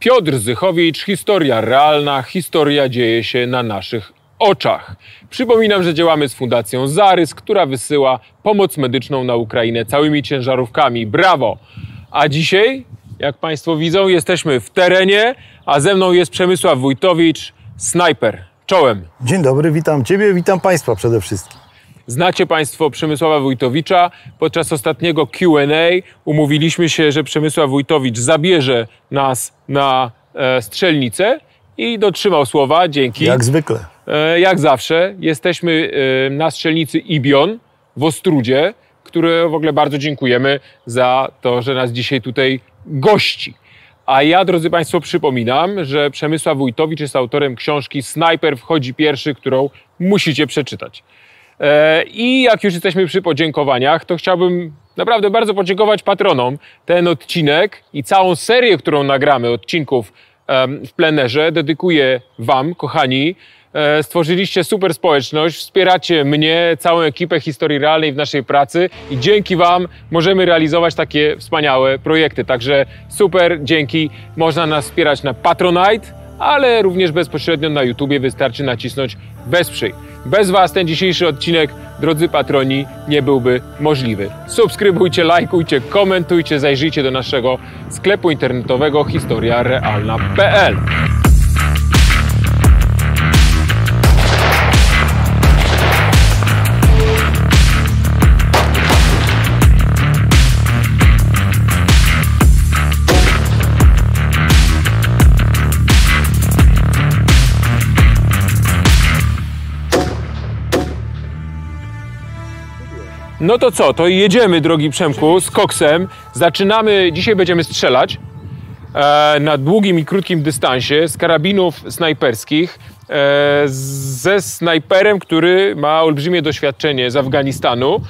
Piotr Zychowicz, historia realna, historia dzieje się na naszych oczach. Przypominam, że działamy z Fundacją Zarys, która wysyła pomoc medyczną na Ukrainę całymi ciężarówkami. Brawo! A dzisiaj, jak Państwo widzą, jesteśmy w terenie, a ze mną jest Przemysław Wójtowicz, snajper. Czołem. Dzień dobry, witam Ciebie, witam Państwa przede wszystkim. Znacie Państwo Przemysława Wójtowicza. Podczas ostatniego QA umówiliśmy się, że Przemysław Wójtowicz zabierze nas na e, strzelnicę i dotrzymał słowa. Dzięki. Jak zwykle. E, jak zawsze jesteśmy e, na strzelnicy Ibion w Ostrudzie, które w ogóle bardzo dziękujemy za to, że nas dzisiaj tutaj gości. A ja, drodzy Państwo, przypominam, że Przemysław Wójtowicz jest autorem książki Snajper wchodzi pierwszy, którą musicie przeczytać. E, I jak już jesteśmy przy podziękowaniach, to chciałbym naprawdę bardzo podziękować patronom. Ten odcinek i całą serię, którą nagramy, odcinków w plenerze, dedykuję Wam, kochani. E, Stworzyliście super społeczność, wspieracie mnie, całą ekipę historii realnej w naszej pracy i dzięki Wam możemy realizować takie wspaniałe projekty. Także super, dzięki. Można nas wspierać na Patronite, ale również bezpośrednio na YouTubie wystarczy nacisnąć wesprzyj. Bez Was ten dzisiejszy odcinek, drodzy patroni, nie byłby możliwy. Subskrybujcie, lajkujcie, komentujcie, zajrzyjcie do naszego sklepu internetowego historiarealna.pl. No to co, to jedziemy, drogi Przemku, z koksem. Zaczynamy, dzisiaj będziemy strzelać e, na długim i krótkim dystansie z karabinów snajperskich. E, ze snajperem, który ma olbrzymie doświadczenie z Afganistanu.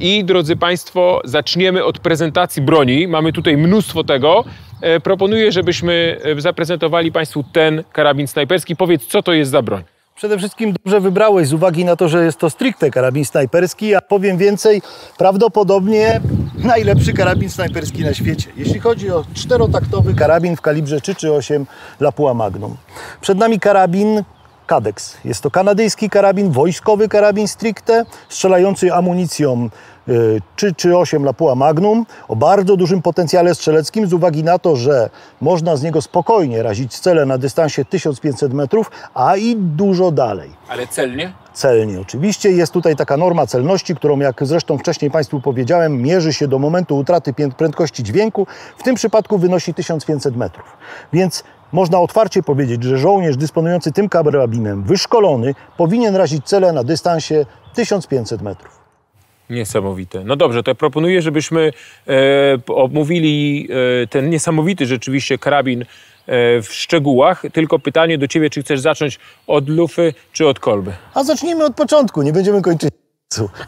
I drodzy Państwo, zaczniemy od prezentacji broni. Mamy tutaj mnóstwo tego. E, proponuję, żebyśmy e, zaprezentowali Państwu ten karabin snajperski. Powiedz, co to jest za broń? Przede wszystkim dobrze wybrałeś z uwagi na to, że jest to stricte karabin snajperski, a powiem więcej, prawdopodobnie najlepszy karabin snajperski na świecie. Jeśli chodzi o czterotaktowy karabin w kalibrze 338 Lapua Magnum. Przed nami karabin Cadex. Jest to kanadyjski karabin, wojskowy karabin stricte, strzelający amunicją y, 338 Lapua Magnum o bardzo dużym potencjale strzeleckim z uwagi na to, że można z niego spokojnie razić cele na dystansie 1500 metrów, a i dużo dalej Ale celnie? celnie. Oczywiście jest tutaj taka norma celności, którą jak zresztą wcześniej Państwu powiedziałem, mierzy się do momentu utraty prędkości dźwięku. W tym przypadku wynosi 1500 metrów. Więc można otwarcie powiedzieć, że żołnierz dysponujący tym karabinem, wyszkolony, powinien razić cele na dystansie 1500 metrów. Niesamowite. No dobrze, to ja proponuję, żebyśmy e, omówili e, ten niesamowity rzeczywiście karabin e, w szczegółach. Tylko pytanie do Ciebie, czy chcesz zacząć od lufy, czy od kolby? A zacznijmy od początku, nie będziemy kończyć.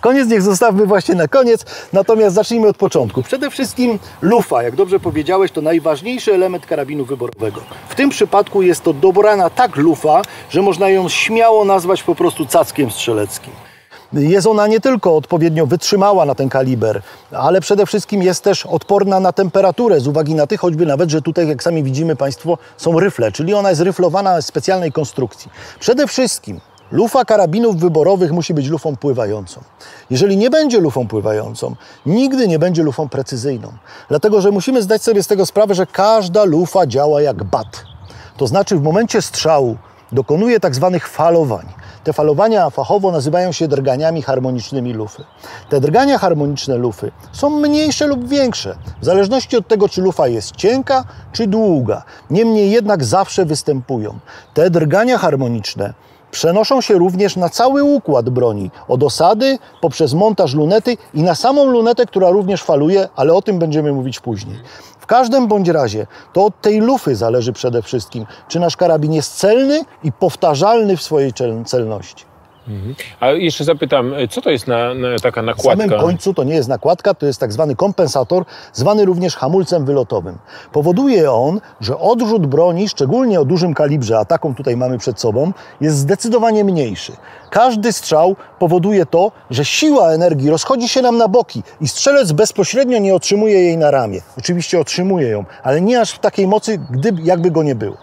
Koniec niech zostawmy właśnie na koniec, natomiast zacznijmy od początku. Przede wszystkim lufa, jak dobrze powiedziałeś, to najważniejszy element karabinu wyborowego. W tym przypadku jest to dobrana tak lufa, że można ją śmiało nazwać po prostu cackiem strzeleckim. Jest ona nie tylko odpowiednio wytrzymała na ten kaliber, ale przede wszystkim jest też odporna na temperaturę z uwagi na tych, choćby nawet, że tutaj, jak sami widzimy Państwo, są ryfle, czyli ona jest ryflowana z specjalnej konstrukcji. Przede wszystkim lufa karabinów wyborowych musi być lufą pływającą. Jeżeli nie będzie lufą pływającą, nigdy nie będzie lufą precyzyjną. Dlatego, że musimy zdać sobie z tego sprawę, że każda lufa działa jak bat. To znaczy w momencie strzału dokonuje tak zwanych falowań. Te falowania fachowo nazywają się drganiami harmonicznymi lufy. Te drgania harmoniczne lufy są mniejsze lub większe, w zależności od tego, czy lufa jest cienka, czy długa. Niemniej jednak zawsze występują. Te drgania harmoniczne przenoszą się również na cały układ broni, od osady, poprzez montaż lunety i na samą lunetę, która również faluje, ale o tym będziemy mówić później. W każdym bądź razie to od tej lufy zależy przede wszystkim, czy nasz karabin jest celny i powtarzalny w swojej cel- A jeszcze zapytam, co to jest na, na, taka Na nakładka? samym końcu to nie jest nakładka, to jest tak zwany kompensator, zwany również hamulcem wylotowym. Powoduje on, że odrzut broni, szczególnie o dużym kalibrze, a taką tutaj mamy przed sobą, jest zdecydowanie mniejszy. Każdy strzał powoduje to, że siła energii rozchodzi się nam na boki i strzelec bezpośrednio nie otrzymuje jej na ramię. Oczywiście otrzymuje ją, ale nie aż w takiej mocy, gdyby, jakby go nie było.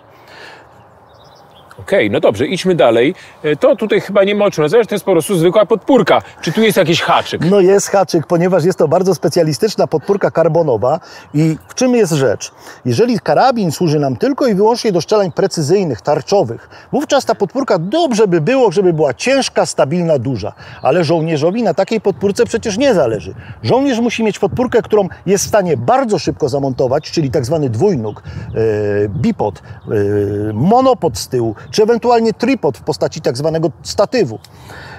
Okej, no dobrze, idźmy dalej. E, To tutaj chyba nie czym rozmawiać, to jest po prostu zwykła podpórka. Czy tu jest jakiś haczyk? No jest haczyk, ponieważ jest to bardzo specjalistyczna podpórka karbonowa i w czym jest rzecz? Jeżeli karabin służy nam tylko i wyłącznie do szczelań precyzyjnych, tarczowych, wówczas ta podpórka dobrze by było, żeby była ciężka, stabilna, duża. Ale żołnierzowi na takiej podpórce przecież nie zależy. Żołnierz musi mieć podpórkę, którą jest w stanie bardzo szybko zamontować, czyli tak zwany dwójnóg, yy, bipod, yy, monopod z tyłu, czy ewentualnie tripod w postaci tak zwanego statywu.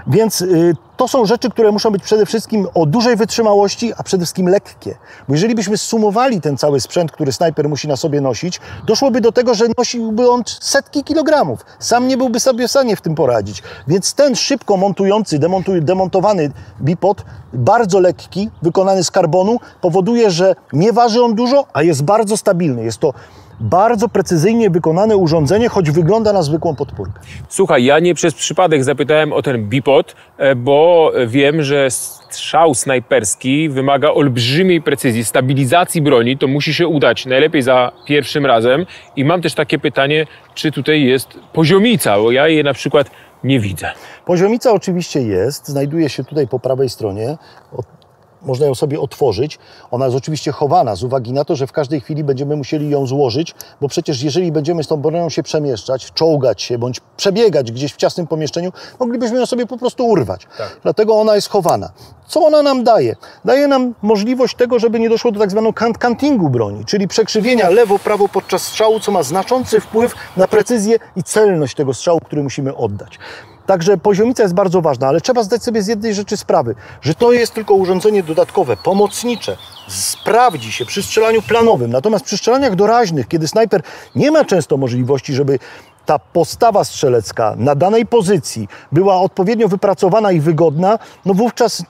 Więc y, to są rzeczy, które muszą być przede wszystkim o dużej wytrzymałości, a przede wszystkim lekkie. Bo jeżeli byśmy sumowali ten cały sprzęt, który snajper musi na sobie nosić, doszłoby do tego, że nosiłby on setki kilogramów. Sam nie byłby sobie w stanie w tym poradzić. Więc ten szybko montujący, demontuj, demontowany bipod, bardzo lekki, wykonany z karbonu, powoduje, że nie waży on dużo, a jest bardzo stabilny. Jest to bardzo precyzyjnie wykonane urządzenie, choć wygląda na zwykłą podpórkę. Słuchaj, ja nie przez przypadek zapytałem o ten bipod, e, bo wiem, że strzał snajperski wymaga olbrzymiej precyzji, stabilizacji broni. To musi się udać najlepiej za pierwszym razem. I mam też takie pytanie, czy tutaj jest poziomica, bo ja jej na przykład nie widzę. Poziomica oczywiście jest, znajduje się tutaj po prawej stronie. Można ją sobie otworzyć. Ona jest oczywiście chowana z uwagi na to, że w każdej chwili będziemy musieli ją złożyć, bo przecież jeżeli będziemy z tą bronią się przemieszczać, czołgać się bądź przebiegać gdzieś w ciasnym pomieszczeniu, moglibyśmy ją sobie po prostu urwać. Dlatego ona jest chowana. Co ona nam daje? Daje nam możliwość tego, żeby nie doszło do tak zwanego kant kantingu broni, czyli przekrzywienia lewo-prawo podczas strzału, co ma znaczący wpływ na precyzję i celność tego strzału, który musimy oddać. Także poziomica jest bardzo ważna, ale trzeba zdać sobie z jednej rzeczy sprawy, że to jest tylko urządzenie dodatkowe, pomocnicze. Sprawdzi się przy strzelaniu planowym. Natomiast przy strzelaniach doraźnych, kiedy snajper nie ma często możliwości, żeby ta postawa strzelecka na danej pozycji była odpowiednio wypracowana i wygodna, no wówczas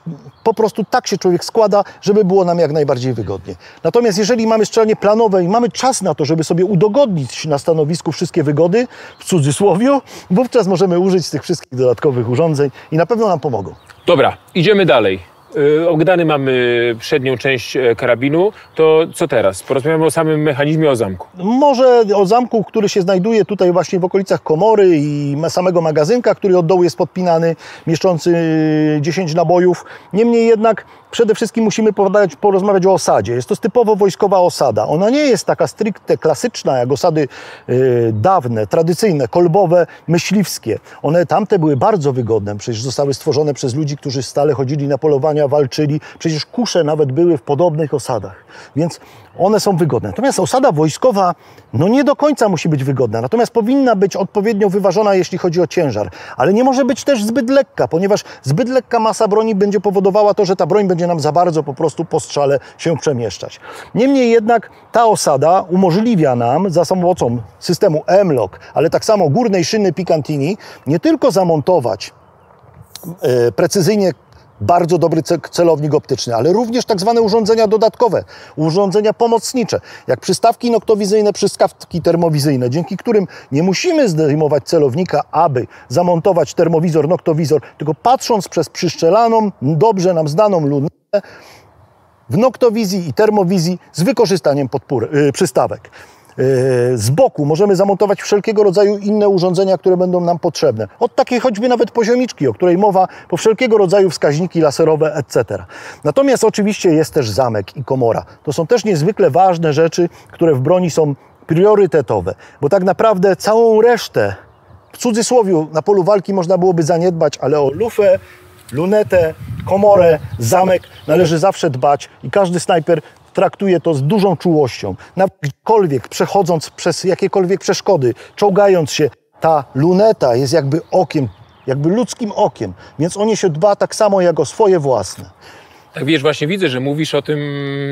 po prostu tak się człowiek składa, żeby było nam jak najbardziej wygodnie. Natomiast jeżeli mamy strzelanie planowe i mamy czas na to, żeby sobie udogodnić na stanowisku wszystkie wygody, w cudzysłowie, wówczas możemy użyć tych wszystkich dodatkowych urządzeń i na pewno nam pomogą. Dobra, idziemy dalej. Yy, Ogdany mamy przednią część e, karabinu. To co teraz? Porozmawiamy o samym mechanizmie, o zamku. Może o zamku, który się znajduje tutaj właśnie w okolicach komory i samego magazynka, który od dołu jest podpinany, mieszczący 10 nabojów. Niemniej jednak przede wszystkim musimy porozmawiać o osadzie. Jest to typowo wojskowa osada. Ona nie jest taka stricte klasyczna, jak osady y, dawne, tradycyjne, kolbowe, myśliwskie. One tamte były bardzo wygodne. Przecież zostały stworzone przez ludzi, którzy stale chodzili na polowania, walczyli. Przecież kusze nawet były w podobnych osadach. Więc one są wygodne. Natomiast osada wojskowa, no nie do końca musi być wygodna. Natomiast powinna być odpowiednio wyważona, jeśli chodzi o ciężar. Ale nie może być też zbyt lekka, ponieważ zbyt lekka masa broni będzie powodowała to, że ta broń będzie nam za bardzo po prostu po strzale się przemieszczać. Niemniej jednak ta osada umożliwia nam za pomocą systemu M-Lock, ale tak samo górnej szyny Picantini, nie tylko zamontować e, precyzyjnie bardzo dobry ce- celownik optyczny, ale również tak zwane urządzenia dodatkowe, urządzenia pomocnicze, jak przystawki noktowizyjne, przystawki termowizyjne, dzięki którym nie musimy zdejmować celownika, aby zamontować termowizor, noktowizor, tylko patrząc przez przyszczelaną, dobrze nam znaną lunetę, w noktowizji i termowizji z wykorzystaniem podpór, y, przystawek. Y, Z boku możemy zamontować wszelkiego rodzaju inne urządzenia, które będą nam potrzebne. Od takiej choćby nawet poziomiczki, o której mowa, po wszelkiego rodzaju wskaźniki laserowe, etc. Natomiast oczywiście jest też zamek i komora. To są też niezwykle ważne rzeczy, które w broni są priorytetowe, bo tak naprawdę całą resztę w cudzysłowie na polu walki można byłoby zaniedbać, ale o lufę, lunetę, komorę, zamek należy zawsze dbać i każdy snajper traktuje to z dużą czułością. Gdziekolwiek przechodząc przez jakiekolwiek przeszkody, czołgając się, ta luneta jest jakby okiem, jakby ludzkim okiem, więc o nie się dba tak samo jak o swoje własne. Tak wiesz, właśnie widzę, że mówisz o tym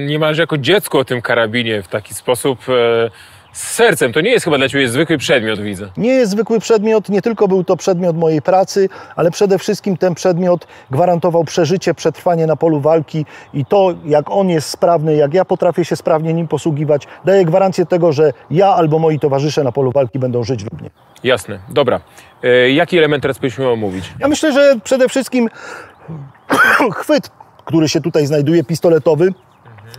niemalże jako dziecko o tym karabinie w taki sposób e, z sercem. To nie jest chyba dla Ciebie zwykły przedmiot, widzę. Nie jest zwykły przedmiot, nie tylko był to przedmiot mojej pracy, ale przede wszystkim ten przedmiot gwarantował przeżycie, przetrwanie na polu walki i to, jak on jest sprawny, jak ja potrafię się sprawnie nim posługiwać, daje gwarancję tego, że ja albo moi towarzysze na polu walki będą żyć lub nie. Jasne, dobra. E, jaki element teraz powinniśmy omówić? Ja myślę, że przede wszystkim chwyt, który się tutaj znajduje, pistoletowy,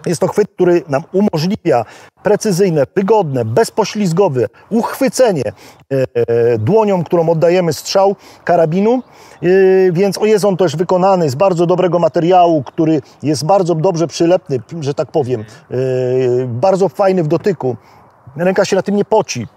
jest to chwyt, który nam umożliwia precyzyjne, wygodne, bezpoślizgowe uchwycenie e, dłonią, którą oddajemy strzał karabinu. E, więc jest on też wykonany z bardzo dobrego materiału, który jest bardzo dobrze przylepny, że tak powiem, e, bardzo fajny w dotyku. Ręka się na tym nie poci.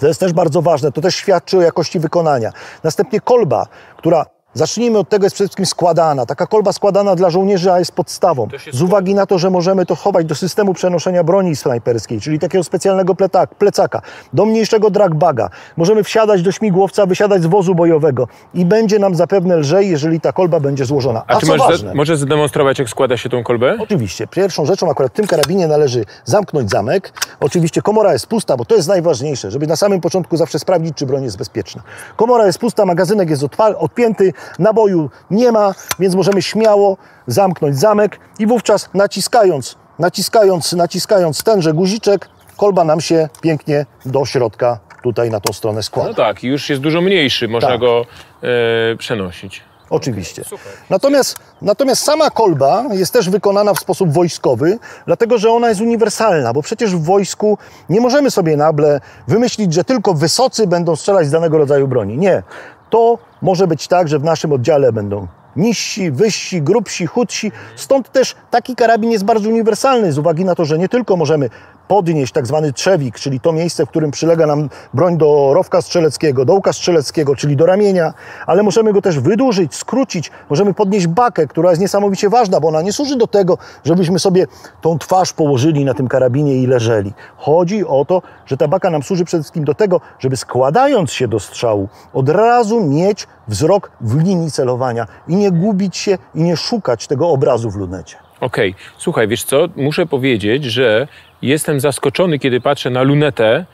To jest też bardzo ważne, to też świadczy o jakości wykonania. Następnie kolba, która Zacznijmy od tego, jest przede wszystkim składana. Taka kolba składana dla żołnierza jest podstawą. Z uwagi na to, że możemy to chować do systemu przenoszenia broni snajperskiej, czyli takiego specjalnego plecaka, do mniejszego dragbaga. Możemy wsiadać do śmigłowca, wysiadać z wozu bojowego i będzie nam zapewne lżej, jeżeli ta kolba będzie złożona. A, A czy możesz, ważne, możesz zademonstrować, jak składa się tą kolbę? Oczywiście. Pierwszą rzeczą akurat w tym karabinie należy zamknąć zamek. Oczywiście komora jest pusta, bo to jest najważniejsze, żeby na samym początku zawsze sprawdzić, czy broń jest bezpieczna. Komora jest pusta, magazynek jest odpięty, naboju nie ma, więc możemy śmiało zamknąć zamek i wówczas naciskając, naciskając, naciskając tenże guziczek, kolba nam się pięknie do środka tutaj na tą stronę składa. No tak, już jest dużo mniejszy, można tak. go e, przenosić. Oczywiście. Natomiast, natomiast sama kolba jest też wykonana w sposób wojskowy, dlatego że ona jest uniwersalna, bo przecież w wojsku nie możemy sobie nagle wymyślić, że tylko wysocy będą strzelać z danego rodzaju broni. Nie to może być tak, że w naszym oddziale będą niżsi, wyżsi, grubsi, chudsi. Stąd też taki karabin jest bardzo uniwersalny z uwagi na to, że nie tylko możemy podnieść tak zwany trzewik, czyli to miejsce, w którym przylega nam broń do rowka strzeleckiego, dołka strzeleckiego, czyli do ramienia, ale możemy go też wydłużyć, skrócić, możemy podnieść bakę, która jest niesamowicie ważna, bo ona nie służy do tego, żebyśmy sobie tą twarz położyli na tym karabinie i leżeli. Chodzi o to, że ta baka nam służy przede wszystkim do tego, żeby składając się do strzału, od razu mieć wzrok w linii celowania i nie gubić się i nie szukać tego obrazu w lunecie. Okej, okay. słuchaj, wiesz co, muszę powiedzieć, że jestem zaskoczony, kiedy patrzę na lunetę,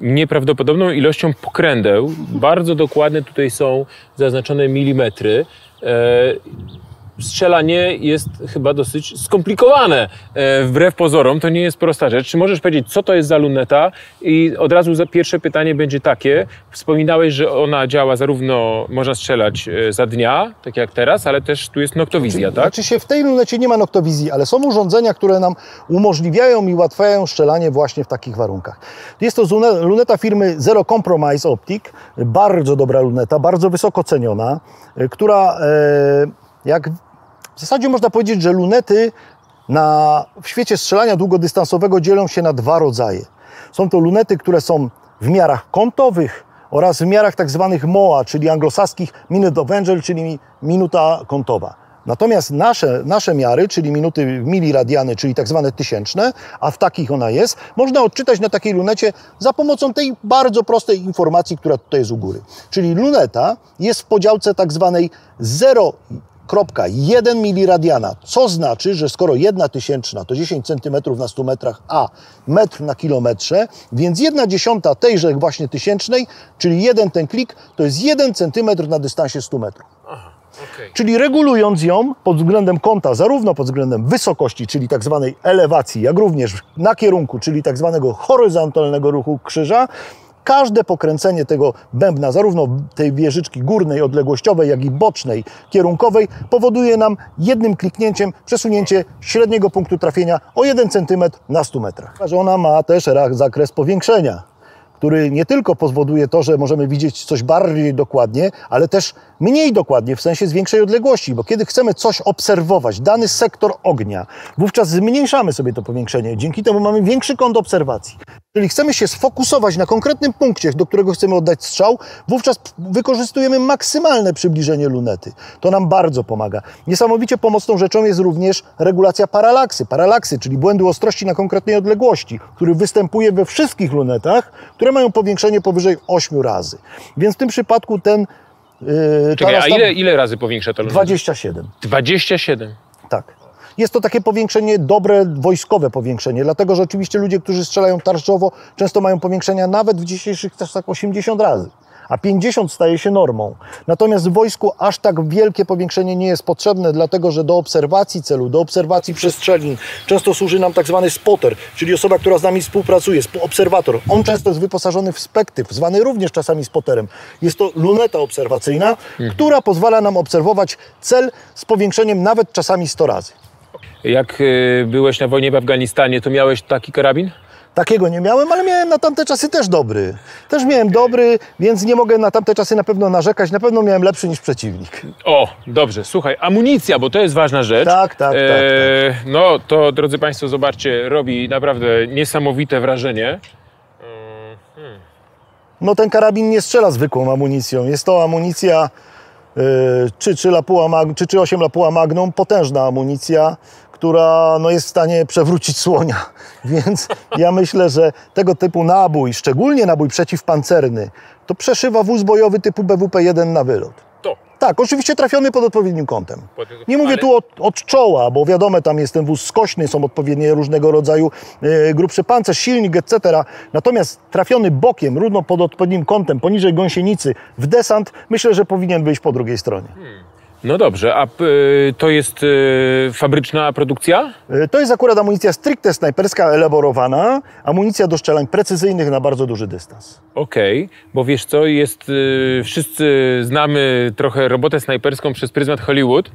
nieprawdopodobną ilością pokrędeł. Bardzo dokładne tutaj są zaznaczone milimetry. E, strzelanie jest chyba dosyć skomplikowane. E, wbrew pozorom to nie jest prosta rzecz. Czy możesz powiedzieć, co to jest za luneta? I od razu za pierwsze pytanie będzie takie. Wspominałeś, że ona działa zarówno, można strzelać e, za dnia, tak jak teraz, ale też tu jest noktowizja, znaczy, tak? Znaczy się w tej lunecie nie ma noktowizji, ale są urządzenia, które nam umożliwiają i ułatwiają strzelanie właśnie w takich warunkach. Jest to luneta firmy Zero Compromise Optic, bardzo dobra luneta, bardzo wysoko ceniona, e, która jak w zasadzie można powiedzieć, że lunety na, w świecie strzelania długodystansowego dzielą się na dwa rodzaje. Są to lunety, które są w miarach kątowych oraz w miarach tak zwanych MOA, czyli anglosaskich Minute of Angel, czyli minuta kątowa. Natomiast nasze, nasze miary, czyli minuty miliradiany, czyli tak zwane tysięczne, a w takich ona jest, można odczytać na takiej lunecie za pomocą tej bardzo prostej informacji, która tutaj jest u góry. Czyli luneta jest w podziałce tak zwanej 0 1 miliradiana, co znaczy, że skoro 1 tysięczna to 10 cm na 100 metrach, a metr na kilometrze, więc 1 dziesiąta tejże właśnie tysięcznej, czyli jeden ten klik, to jest 1 cm na dystansie 100 metrów. Okay. Czyli regulując ją pod względem kąta, zarówno pod względem wysokości, czyli tak zwanej elewacji, jak również na kierunku, czyli tak zwanego horyzontalnego ruchu krzyża, Każde pokręcenie tego bębna, zarówno tej wieżyczki górnej, odległościowej, jak i bocznej, kierunkowej, powoduje nam jednym kliknięciem przesunięcie średniego punktu trafienia o 1 cm na 100 metrach. Ona ma też zakres powiększenia który nie tylko powoduje to, że możemy widzieć coś bardziej dokładnie, ale też mniej dokładnie, w sensie z większej odległości, bo kiedy chcemy coś obserwować, dany sektor ognia, wówczas zmniejszamy sobie to powiększenie. Dzięki temu mamy większy kąt obserwacji. Jeżeli chcemy się sfokusować na konkretnym punkcie, do którego chcemy oddać strzał, wówczas wykorzystujemy maksymalne przybliżenie lunety. To nam bardzo pomaga. Niesamowicie pomocną rzeczą jest również regulacja paralaksy. Paralaksy, czyli błędu ostrości na konkretnej odległości, który występuje we wszystkich lunetach, które mają powiększenie powyżej 8 razy. Więc w tym przypadku ten Yy, Czekaj, a ile, ile razy powiększa to luneta? 27. 27? Tak. Jest to takie powiększenie dobre, wojskowe powiększenie, dlatego że oczywiście ludzie, którzy strzelają tarczowo, często mają powiększenia nawet w dzisiejszych czasach 80 razy a 50 staje się normą. Natomiast w wojsku aż tak wielkie powiększenie nie jest potrzebne, dlatego że do obserwacji celu, do obserwacji przestrzeni często służy nam tak zwany spotter, czyli osoba, która z nami współpracuje, obserwator. On często jest wyposażony w spektyw, zwany również czasami spotterem. Jest to luneta obserwacyjna, która pozwala nam obserwować cel z powiększeniem nawet czasami 100 razy. Jak y, byłeś na wojnie w Afganistanie, to miałeś taki karabin? Takiego nie miałem, ale miałem na tamte czasy też dobry. Też miałem dobry, więc nie mogę na tamte czasy na pewno narzekać. Na pewno miałem lepszy niż przeciwnik. O, dobrze. Słuchaj, amunicja, bo to jest ważna rzecz. Tak, tak, tak, e, tak. No to, drodzy Państwo, zobaczcie, robi naprawdę niesamowite wrażenie. Hmm. No ten karabin nie strzela zwykłą amunicją. Jest to amunicja yy, czy, czy, Lapua, czy, czy 8 Lapua Magnum, potężna amunicja, która no, jest w stanie przewrócić słonia. Więc ja myślę, że tego typu nabój, szczególnie nabój przeciwpancerny, to przeszywa wóz bojowy typu BWP-1 na wylot. To. Tak, oczywiście trafiony pod odpowiednim kątem. Nie mówię tu od, od, czoła, bo wiadomo, tam jest ten wóz skośny, są odpowiednie różnego rodzaju e, grubszy pancerz, silnik, etc. Natomiast trafiony bokiem, równo pod odpowiednim kątem, poniżej gąsienicy, w desant, myślę, że powinien być po drugiej stronie. Hmm. No dobrze, a y, to jest y, fabryczna produkcja? Y, to jest akurat amunicja stricte snajperska, elaborowana. Amunicja do strzelań precyzyjnych na bardzo duży dystans. Okej, okay, bo wiesz co, jest, wszyscy znamy trochę robotę snajperską przez pryzmat Hollywood.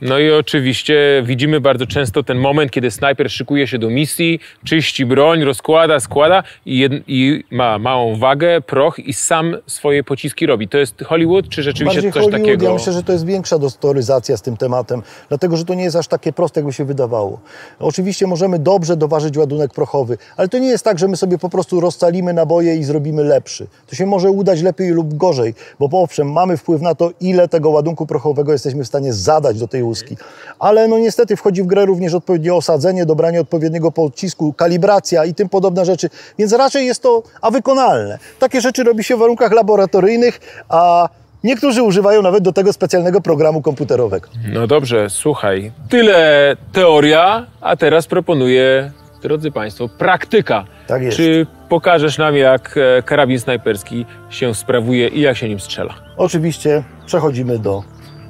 No i oczywiście widzimy bardzo często ten moment, kiedy snajper szykuje się do misji, czyści broń, rozkłada, składa i, jed, i ma małą wagę, proch i sam swoje pociski robi. To jest Hollywood, czy rzeczywiście Bardziej coś Hollywood, takiego? Ja myślę, że to jest większa dostoryzacja z tym tematem, dlatego że to nie jest aż takie proste, jakby się wydawało. Oczywiście możemy dobrze doważyć ładunek prochowy, ale to nie jest tak, że my sobie po prostu rozcalimy naboje i zrobimy lepszy. To się może udać lepiej lub gorzej, bo owszem, mamy wpływ na to, ile tego ładunku prochowego jesteśmy w stanie zadać do tej łuski. Ale no niestety wchodzi w grę również odpowiednie osadzenie, dobranie odpowiedniego pocisku, kalibracja i tym podobne rzeczy. Więc raczej jest to a wykonalne. Takie rzeczy robi się w warunkach laboratoryjnych, a Niektórzy używają nawet do tego specjalnego programu komputerowego. No dobrze, słuchaj. Tyle teoria, a teraz proponuję, drodzy Państwo, praktyka. Tak jest. Czy pokażesz nam, jak e, karabin snajperski się sprawuje i jak się nim strzela? Oczywiście przechodzimy do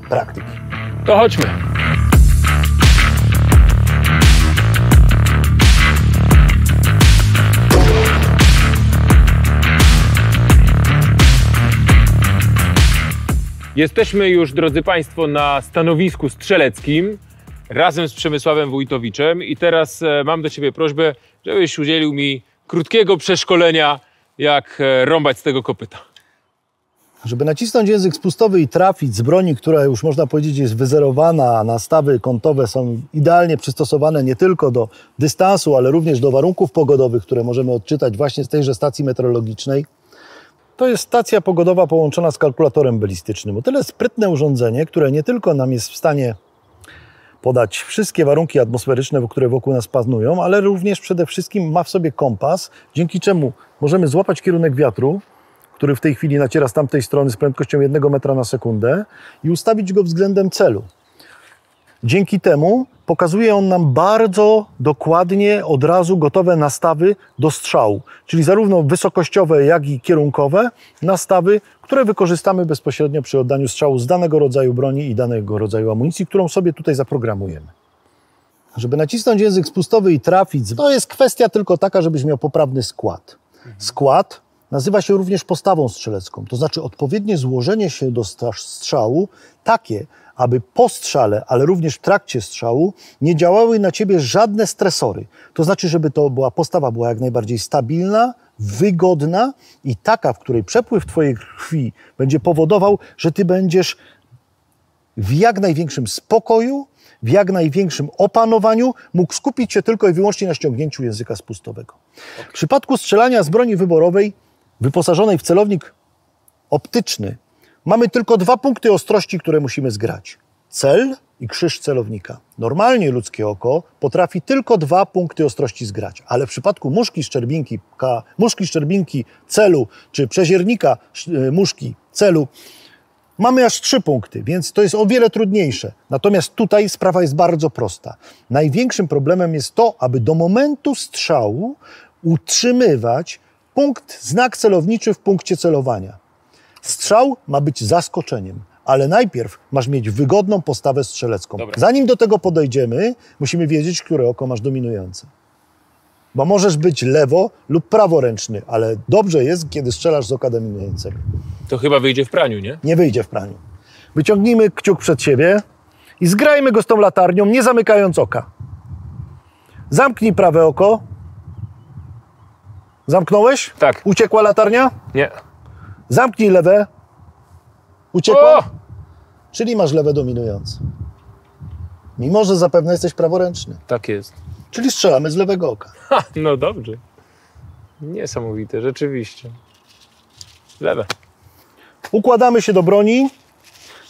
praktyki. To chodźmy. Jesteśmy już, drodzy Państwo, na stanowisku strzeleckim razem z Przemysławem Wójtowiczem i teraz e, mam do Ciebie prośbę, żebyś udzielił mi krótkiego przeszkolenia, jak e, rąbać z tego kopyta. Żeby nacisnąć język spustowy i trafić z broni, która już można powiedzieć jest wyzerowana, a nastawy kątowe są idealnie przystosowane nie tylko do dystansu, ale również do warunków pogodowych, które możemy odczytać właśnie z tejże stacji meteorologicznej, to jest stacja pogodowa połączona z kalkulatorem balistycznym. O tyle sprytne urządzenie, które nie tylko nam jest w stanie podać wszystkie warunki atmosferyczne, które wokół nas panują, ale również przede wszystkim ma w sobie kompas, dzięki czemu możemy złapać kierunek wiatru, który w tej chwili naciera z tamtej strony z prędkością 1 metra na sekundę i ustawić go względem celu. Dzięki temu pokazuje on nam bardzo dokładnie od razu gotowe nastawy do strzału, czyli zarówno wysokościowe, jak i kierunkowe nastawy, które wykorzystamy bezpośrednio przy oddaniu strzału z danego rodzaju broni i danego rodzaju amunicji, którą sobie tutaj zaprogramujemy. Żeby nacisnąć język spustowy i trafić, to jest kwestia tylko taka, żebyś miał poprawny skład. Skład nazywa się również postawą strzelecką, to znaczy odpowiednie złożenie się do strzału takie, aby po strzale, ale również w trakcie strzału nie działały na ciebie żadne stresory. To znaczy, żeby to była postawa była jak najbardziej stabilna, wygodna i taka, w której przepływ twojej krwi będzie powodował, że ty będziesz w jak największym spokoju, w jak największym opanowaniu mógł skupić się tylko i wyłącznie na ściągnięciu języka spustowego. W przypadku strzelania z broni wyborowej wyposażonej w celownik optyczny mamy tylko dwa punkty ostrości, które musimy zgrać. Cel i krzyż celownika. Normalnie ludzkie oko potrafi tylko dwa punkty ostrości zgrać, ale w przypadku muszki szczerbinki, muszki szczerbinki celu czy przeziernika e, muszki celu Mamy aż trzy punkty, więc to jest o wiele trudniejsze. Natomiast tutaj sprawa jest bardzo prosta. Największym problemem jest to, aby do momentu strzału utrzymywać punkt, znak celowniczy w punkcie celowania. Strzał ma być zaskoczeniem, ale najpierw masz mieć wygodną postawę strzelecką. Dobra. Zanim do tego podejdziemy, musimy wiedzieć, które oko masz dominujące. Bo możesz być lewo lub praworęczny, ale dobrze jest, kiedy strzelasz z oka dominującego. To chyba wyjdzie w praniu, nie? Nie wyjdzie w praniu. Wyciągnijmy kciuk przed siebie i zgrajmy go z tą latarnią, nie zamykając oka. Zamknij prawe oko. Zamknąłeś? Tak. Uciekła latarnia? Nie. Zamknij lewe. Uciekła? O! Czyli masz lewe dominujące. Mimo, że zapewne jesteś praworęczny. Tak jest. Czyli strzelamy z lewego oka. Ha, no dobrze. Niesamowite, rzeczywiście. Lewe. Układamy się do broni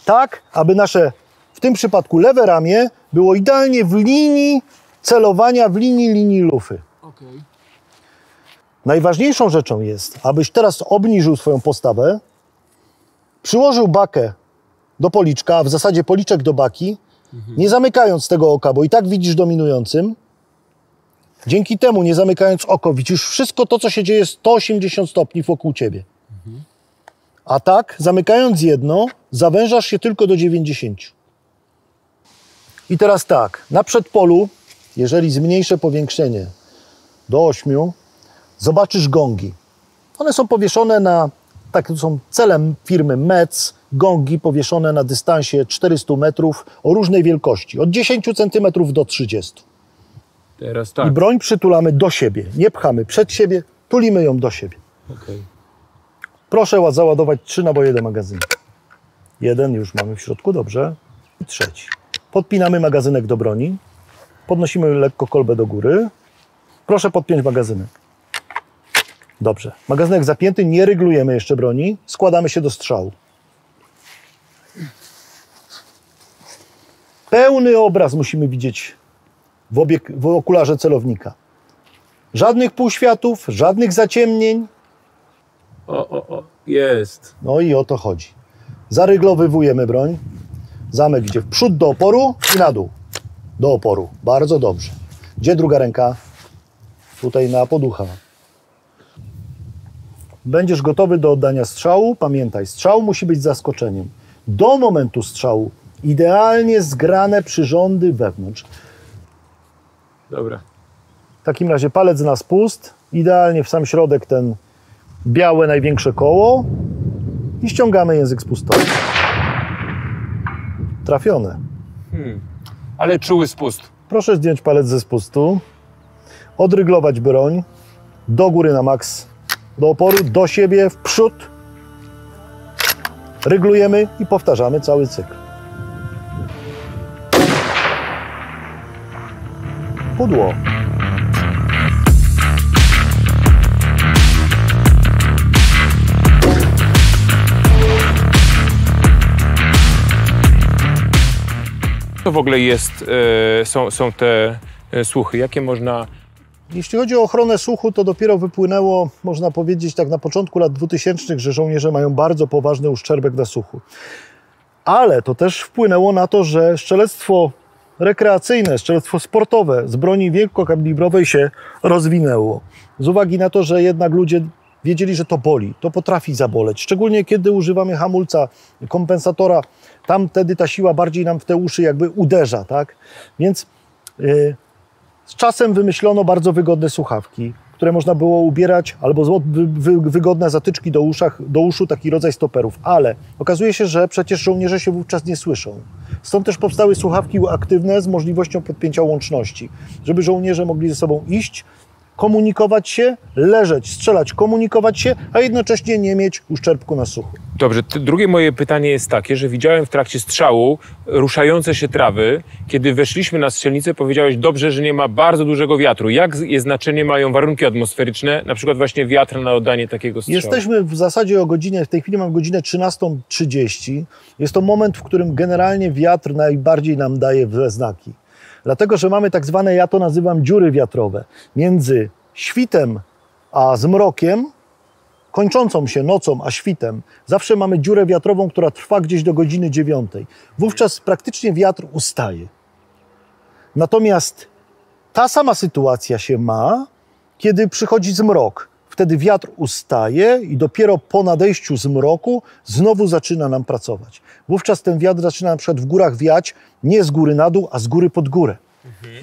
tak, aby nasze, w tym przypadku lewe ramię, było idealnie w linii celowania, w linii linii lufy. Okej. Najważniejszą rzeczą jest, abyś teraz obniżył swoją postawę, przyłożył bakę do policzka, a w zasadzie policzek do baki, nie zamykając tego oka, bo i tak widzisz dominującym. Dzięki temu, nie zamykając oko, widzisz wszystko to, co się dzieje 180 stopni wokół ciebie. A tak, zamykając jedno, zawężasz się tylko do 90. I teraz tak, na przedpolu, jeżeli zmniejszę powiększenie do 8, zobaczysz gongi. One są powieszone na, tak są celem firmy MEC, gongi powieszone na dystansie 400 metrów o różnej wielkości, od 10 cm do 30. Teraz I tak. broń przytulamy do siebie, nie pchamy przed siebie, tulimy ją do siebie. Okej. Proszę ła- załadować trzy naboje do magazynu. Jeden już mamy w środku, dobrze. I trzeci. Podpinamy magazynek do broni. Podnosimy lekko kolbę do góry. Proszę podpiąć magazynek. Dobrze. Magazynek zapięty, nie ryglujemy jeszcze broni. Składamy się do strzału. Pełny obraz musimy widzieć w, obiek- w okularze celownika. Żadnych półświatów, żadnych zaciemnień, O, o, o. Jest. no i o to chodzi. Zaryglowywujemy broń. Zamek idzie w przód do oporu i na dół. Do oporu. Bardzo dobrze. Gdzie druga ręka? Tutaj na poducha. Będziesz gotowy do oddania strzału. Pamiętaj, strzał musi być zaskoczeniem. Do momentu strzału idealnie zgrane przyrządy wewnątrz. Dobra. W takim razie palec na spust, idealnie w sam środek ten białe największe koło i ściągamy język spustowy. Trafione. Ale czuły spust. Proszę zdjąć palec ze spustu, odryglować broń, do góry na maks, do oporu, do siebie, w przód. Ryglujemy i powtarzamy cały cykl. Pudło. To w ogóle jest, e, są, są te e, słuchy. Jakie można... Jeśli chodzi o ochronę słuchu, to dopiero wypłynęło, można powiedzieć, tak na początku lat 2000, że żołnierze mają bardzo poważny uszczerbek na słuchu. Ale to też wpłynęło na to, że strzelectwo rekreacyjne, strzelectwo sportowe z broni wielkokalibrowej się rozwinęło. Z uwagi na to, że jednak ludzie wiedzieli, że to boli, to potrafi zaboleć. Szczególnie kiedy używamy hamulca, kompensatora, tam wtedy ta siła bardziej nam w te uszy jakby uderza, tak? Więc yy, z czasem wymyślono bardzo wygodne słuchawki, które można było ubierać, albo wygodne zatyczki do, uszach, do uszu, taki rodzaj stoperów. Ale okazuje się, że przecież żołnierze się wówczas nie słyszą. Stąd też powstały słuchawki aktywne z możliwością podpięcia łączności, żeby żołnierze mogli ze sobą iść, komunikować się, leżeć, strzelać, komunikować się, a jednocześnie nie mieć uszczerbku na słuchu. Dobrze, drugie moje pytanie jest takie, że widziałem w trakcie strzału ruszające się trawy. Kiedy weszliśmy na strzelnicę, powiedziałeś dobrze, że nie ma bardzo dużego wiatru. Jak je znaczenie mają warunki atmosferyczne, na przykład właśnie wiatr na oddanie takiego strzału? Jesteśmy w zasadzie o godzinie, w tej chwili mam godzinę 13.30. Jest to moment, w którym generalnie wiatr najbardziej nam daje znaki. Dlatego, że mamy tak zwane, ja to nazywam dziury wiatrowe, między świtem a zmrokiem kończącą się nocą, a świtem, zawsze mamy dziurę wiatrową, która trwa gdzieś do godziny dziewiątej. Wówczas praktycznie wiatr ustaje. Natomiast ta sama sytuacja się ma, kiedy przychodzi zmrok. Wtedy wiatr ustaje i dopiero po nadejściu zmroku znowu zaczyna nam pracować. Wówczas ten wiatr zaczyna na przykład w górach wiać nie z góry na dół, a z góry pod górę.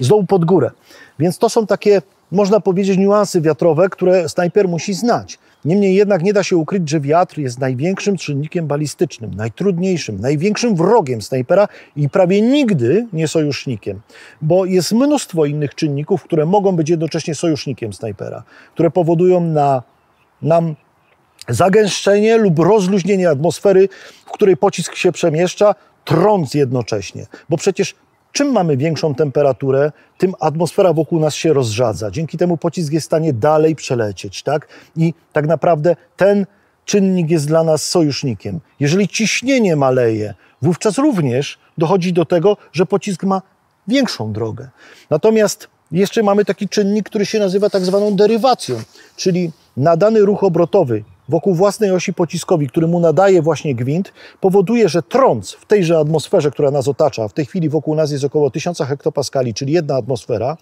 Z dołu pod górę. Więc to są takie, można powiedzieć, niuanse wiatrowe, które snajper musi znać. Niemniej jednak nie da się ukryć, że wiatr jest największym czynnikiem balistycznym, najtrudniejszym, największym wrogiem snajpera i prawie nigdy nie sojusznikiem, bo jest mnóstwo innych czynników, które mogą być jednocześnie sojusznikiem snajpera, które powodują na nam zagęszczenie lub rozluźnienie atmosfery, w której pocisk się przemieszcza, trąc jednocześnie. Bo przecież czym mamy większą temperaturę, tym atmosfera wokół nas się rozrzadza. Dzięki temu pocisk jest w stanie dalej przelecieć, tak? I tak naprawdę ten czynnik jest dla nas sojusznikiem. Jeżeli ciśnienie maleje, wówczas również dochodzi do tego, że pocisk ma większą drogę. Natomiast jeszcze mamy taki czynnik, który się nazywa tak zwaną derywacją, czyli nadany ruch obrotowy wokół własnej osi pociskowi, który mu nadaje właśnie gwint, powoduje, że trąc w tejże atmosferze, która nas otacza, w tej chwili wokół nas jest około 1000 hektopaskali, czyli jedna atmosfera,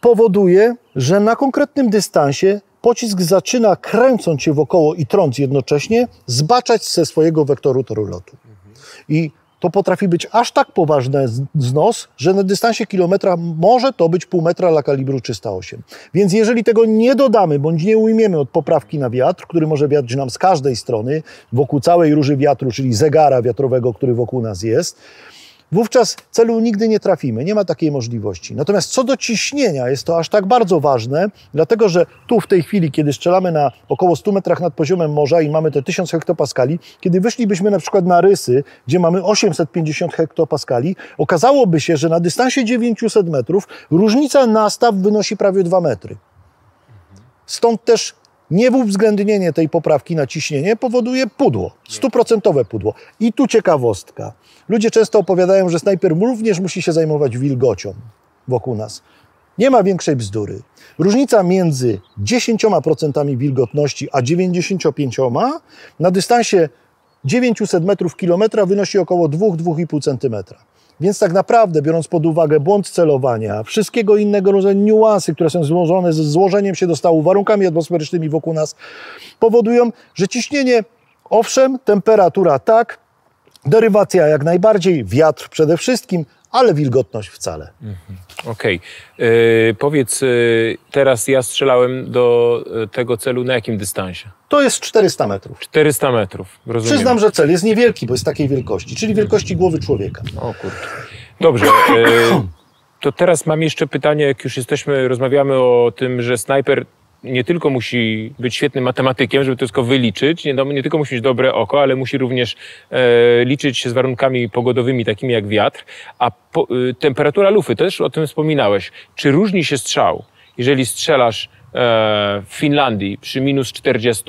powoduje, że na konkretnym dystansie pocisk zaczyna, kręcąc się wokoło i trąc jednocześnie, zbaczać ze swojego wektoru toru lotu. I to potrafi być aż tak poważny znos, że na dystansie kilometra może to być pół metra dla kalibru 308. Więc jeżeli tego nie dodamy, bądź nie ujmiemy od poprawki na wiatr, który może wiać nam z każdej strony, wokół całej róży wiatru, czyli zegara wiatrowego, który wokół nas jest, wówczas celu nigdy nie trafimy. Nie ma takiej możliwości. Natomiast co do ciśnienia, jest to aż tak bardzo ważne, dlatego że tu w tej chwili, kiedy strzelamy na około 100 metrach nad poziomem morza i mamy te 1000 hektopaskali, kiedy wyszlibyśmy na przykład na Rysy, gdzie mamy 850 hektopaskali, okazałoby się, że na dystansie 900 metrów różnica nastaw wynosi prawie 2 metry. Stąd też nieuwzględnienie tej poprawki na ciśnienie powoduje pudło, stuprocentowe pudło. I tu ciekawostka. Ludzie często opowiadają, że snajper również musi się zajmować wilgocią wokół nas. Nie ma większej bzdury. Różnica między 10% wilgotności a 95% na dystansie 900 metrów kilometra wynosi około 2-2,5 cm. Więc tak naprawdę, biorąc pod uwagę błąd celowania, wszystkiego innego rodzaju niuansy, które są złożone ze złożeniem się do stału, warunkami atmosferycznymi wokół nas, powodują, że ciśnienie owszem, temperatura tak, derywacja jak najbardziej, wiatr przede wszystkim, ale wilgotność wcale. Mhm. Okej. Okay. Yy, powiedz, yy, teraz ja strzelałem do e, tego celu na jakim dystansie? To jest 400 metrów. 400 metrów, rozumiem. Przyznam, że cel jest niewielki, bo jest takiej wielkości, czyli wielkości głowy człowieka. O kurde. Dobrze. Yy, to teraz mam jeszcze pytanie, jak już jesteśmy, rozmawiamy o tym, że snajper nie tylko musi być świetnym matematykiem, żeby to wszystko wyliczyć, nie, nie tylko musi mieć dobre oko, ale musi również e, liczyć się z warunkami pogodowymi, takimi jak wiatr. A po, e, temperatura lufy, też o tym wspominałeś. Czy różni się strzał, jeżeli strzelasz e, w Finlandii przy minus 40,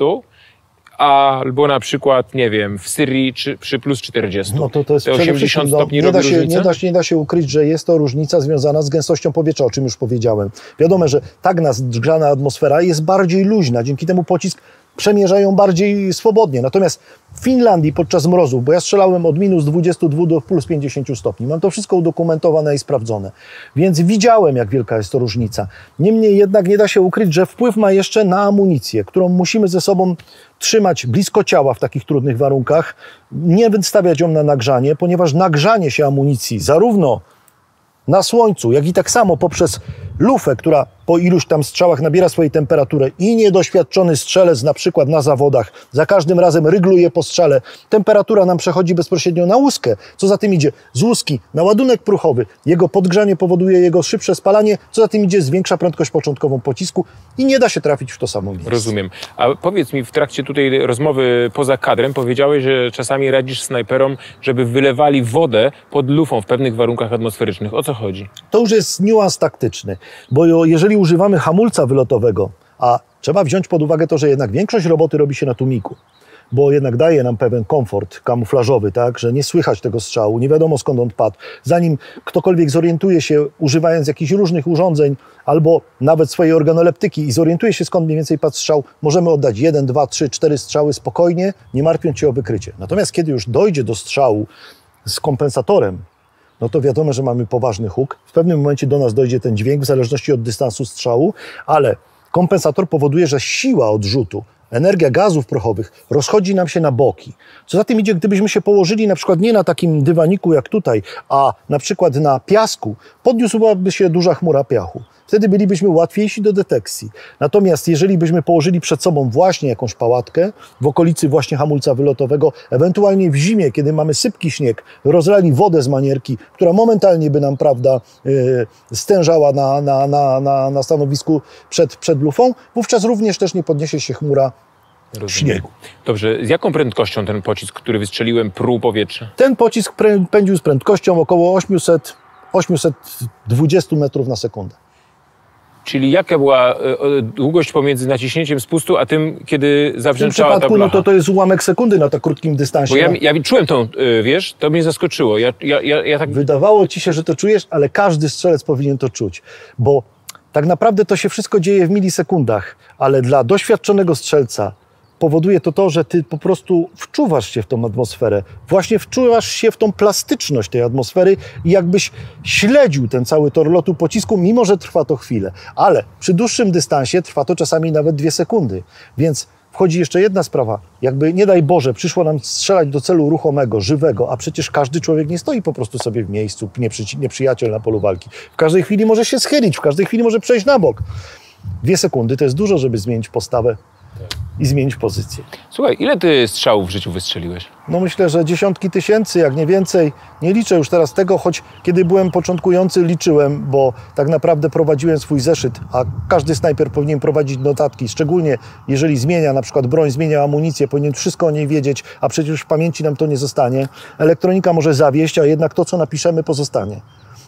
albo na przykład, nie wiem, w Syrii czy, przy plus 40. No to, to jest 80 no, stopni nie da, się, nie, da się, nie da się ukryć, że jest to różnica związana z gęstością powietrza, o czym już powiedziałem. Wiadomo, że tak nazgrzana atmosfera jest bardziej luźna, dzięki temu pocisk przemierzają bardziej swobodnie. Natomiast w Finlandii podczas mrozów, bo ja strzelałem od minus 22 do plus 50 stopni, mam to wszystko udokumentowane i sprawdzone, więc widziałem, jak wielka jest to różnica. Niemniej jednak nie da się ukryć, że wpływ ma jeszcze na amunicję, którą musimy ze sobą trzymać blisko ciała w takich trudnych warunkach, nie wystawiać ją na nagrzanie, ponieważ nagrzanie się amunicji, zarówno na słońcu, jak i tak samo poprzez lufę, która po iluś tam strzałach nabiera swojej temperatury i niedoświadczony strzelec na przykład na zawodach za każdym razem rygluje po strzale, temperatura nam przechodzi bezpośrednio na łuskę. Co za tym idzie? Z łuski na ładunek pruchowy. Jego podgrzanie powoduje jego szybsze spalanie, co za tym idzie zwiększa prędkość początkową pocisku i nie da się trafić w to samo miejsce. Rozumiem. A powiedz mi, w trakcie tutaj rozmowy poza kadrem powiedziałeś, że czasami radzisz snajperom, żeby wylewali wodę pod lufą w pewnych warunkach atmosferycznych. O co chodzi? To już jest niuans taktyczny, bo jeżeli jeżeli używamy hamulca wylotowego, a trzeba wziąć pod uwagę to, że jednak większość roboty robi się na tłumiku, bo jednak daje nam pewien komfort kamuflażowy, tak, że nie słychać tego strzału, nie wiadomo skąd on padł. Zanim ktokolwiek zorientuje się, używając jakichś różnych urządzeń albo nawet swojej organoleptyki i zorientuje się skąd mniej więcej padł strzał, możemy oddać jeden, dwa, trzy, cztery strzały spokojnie, nie martwiąc się o wykrycie. Natomiast kiedy już dojdzie do strzału z kompensatorem, no to wiadomo, że mamy poważny huk. W pewnym momencie do nas dojdzie ten dźwięk w zależności od dystansu strzału, ale kompensator powoduje, że siła odrzutu, energia gazów prochowych rozchodzi nam się na boki. Co za tym idzie, gdybyśmy się położyli na przykład nie na takim dywaniku jak tutaj, a na przykład na piasku, podniosłaby się duża chmura piachu. Wtedy bylibyśmy łatwiejsi do detekcji. Natomiast jeżeli byśmy położyli przed sobą właśnie jakąś pałatkę w okolicy właśnie hamulca wylotowego, ewentualnie w zimie, kiedy mamy sypki śnieg, rozlali wodę z manierki, która momentalnie by nam, prawda, yy, stężała na, na, na, na, na stanowisku przed, przed lufą, wówczas również też nie podniesie się chmura Rozumiem. śniegu. Dobrze, z jaką prędkością ten pocisk, który wystrzeliłem, pruł powietrze? Ten pocisk pędził z prędkością około 800, 820 metrów na sekundę. Czyli jaka była e, e, długość pomiędzy naciśnięciem spustu, a tym, kiedy W tym zawrzęczała ta przypadku no to, to jest ułamek sekundy na tak krótkim dystansie. Bo ja, No. ja czułem tą, e, wiesz, to mnie zaskoczyło. Ja, ja, ja tak Wydawało ci się, że to czujesz, ale każdy strzelec powinien to czuć, bo tak naprawdę to się wszystko dzieje w milisekundach, ale dla doświadczonego strzelca powoduje to to, że ty po prostu wczuwasz się w tą atmosferę. Właśnie wczuwasz się w tą plastyczność tej atmosfery i jakbyś śledził ten cały tor lotu pocisku, mimo że trwa to chwilę. Ale przy dłuższym dystansie trwa to czasami nawet dwie sekundy. Więc wchodzi jeszcze jedna sprawa. Jakby, nie daj Boże, przyszło nam strzelać do celu ruchomego, żywego, a przecież każdy człowiek nie stoi po prostu sobie w miejscu, nieprzyci- nieprzyjaciel na polu walki. W każdej chwili może się schylić, w każdej chwili może przejść na bok. Dwie sekundy to jest dużo, żeby zmienić postawę i zmienić pozycję. Słuchaj, ile ty strzałów w życiu wystrzeliłeś? No myślę, że dziesiątki tysięcy, jak nie więcej. Nie liczę już teraz tego, choć kiedy byłem początkujący liczyłem, bo tak naprawdę prowadziłem swój zeszyt, a każdy snajper powinien prowadzić notatki, szczególnie jeżeli zmienia na przykład broń, zmienia amunicję, powinien wszystko o niej wiedzieć, a przecież w pamięci nam to nie zostanie. Elektronika może zawieść, a jednak to, co napiszemy, pozostanie.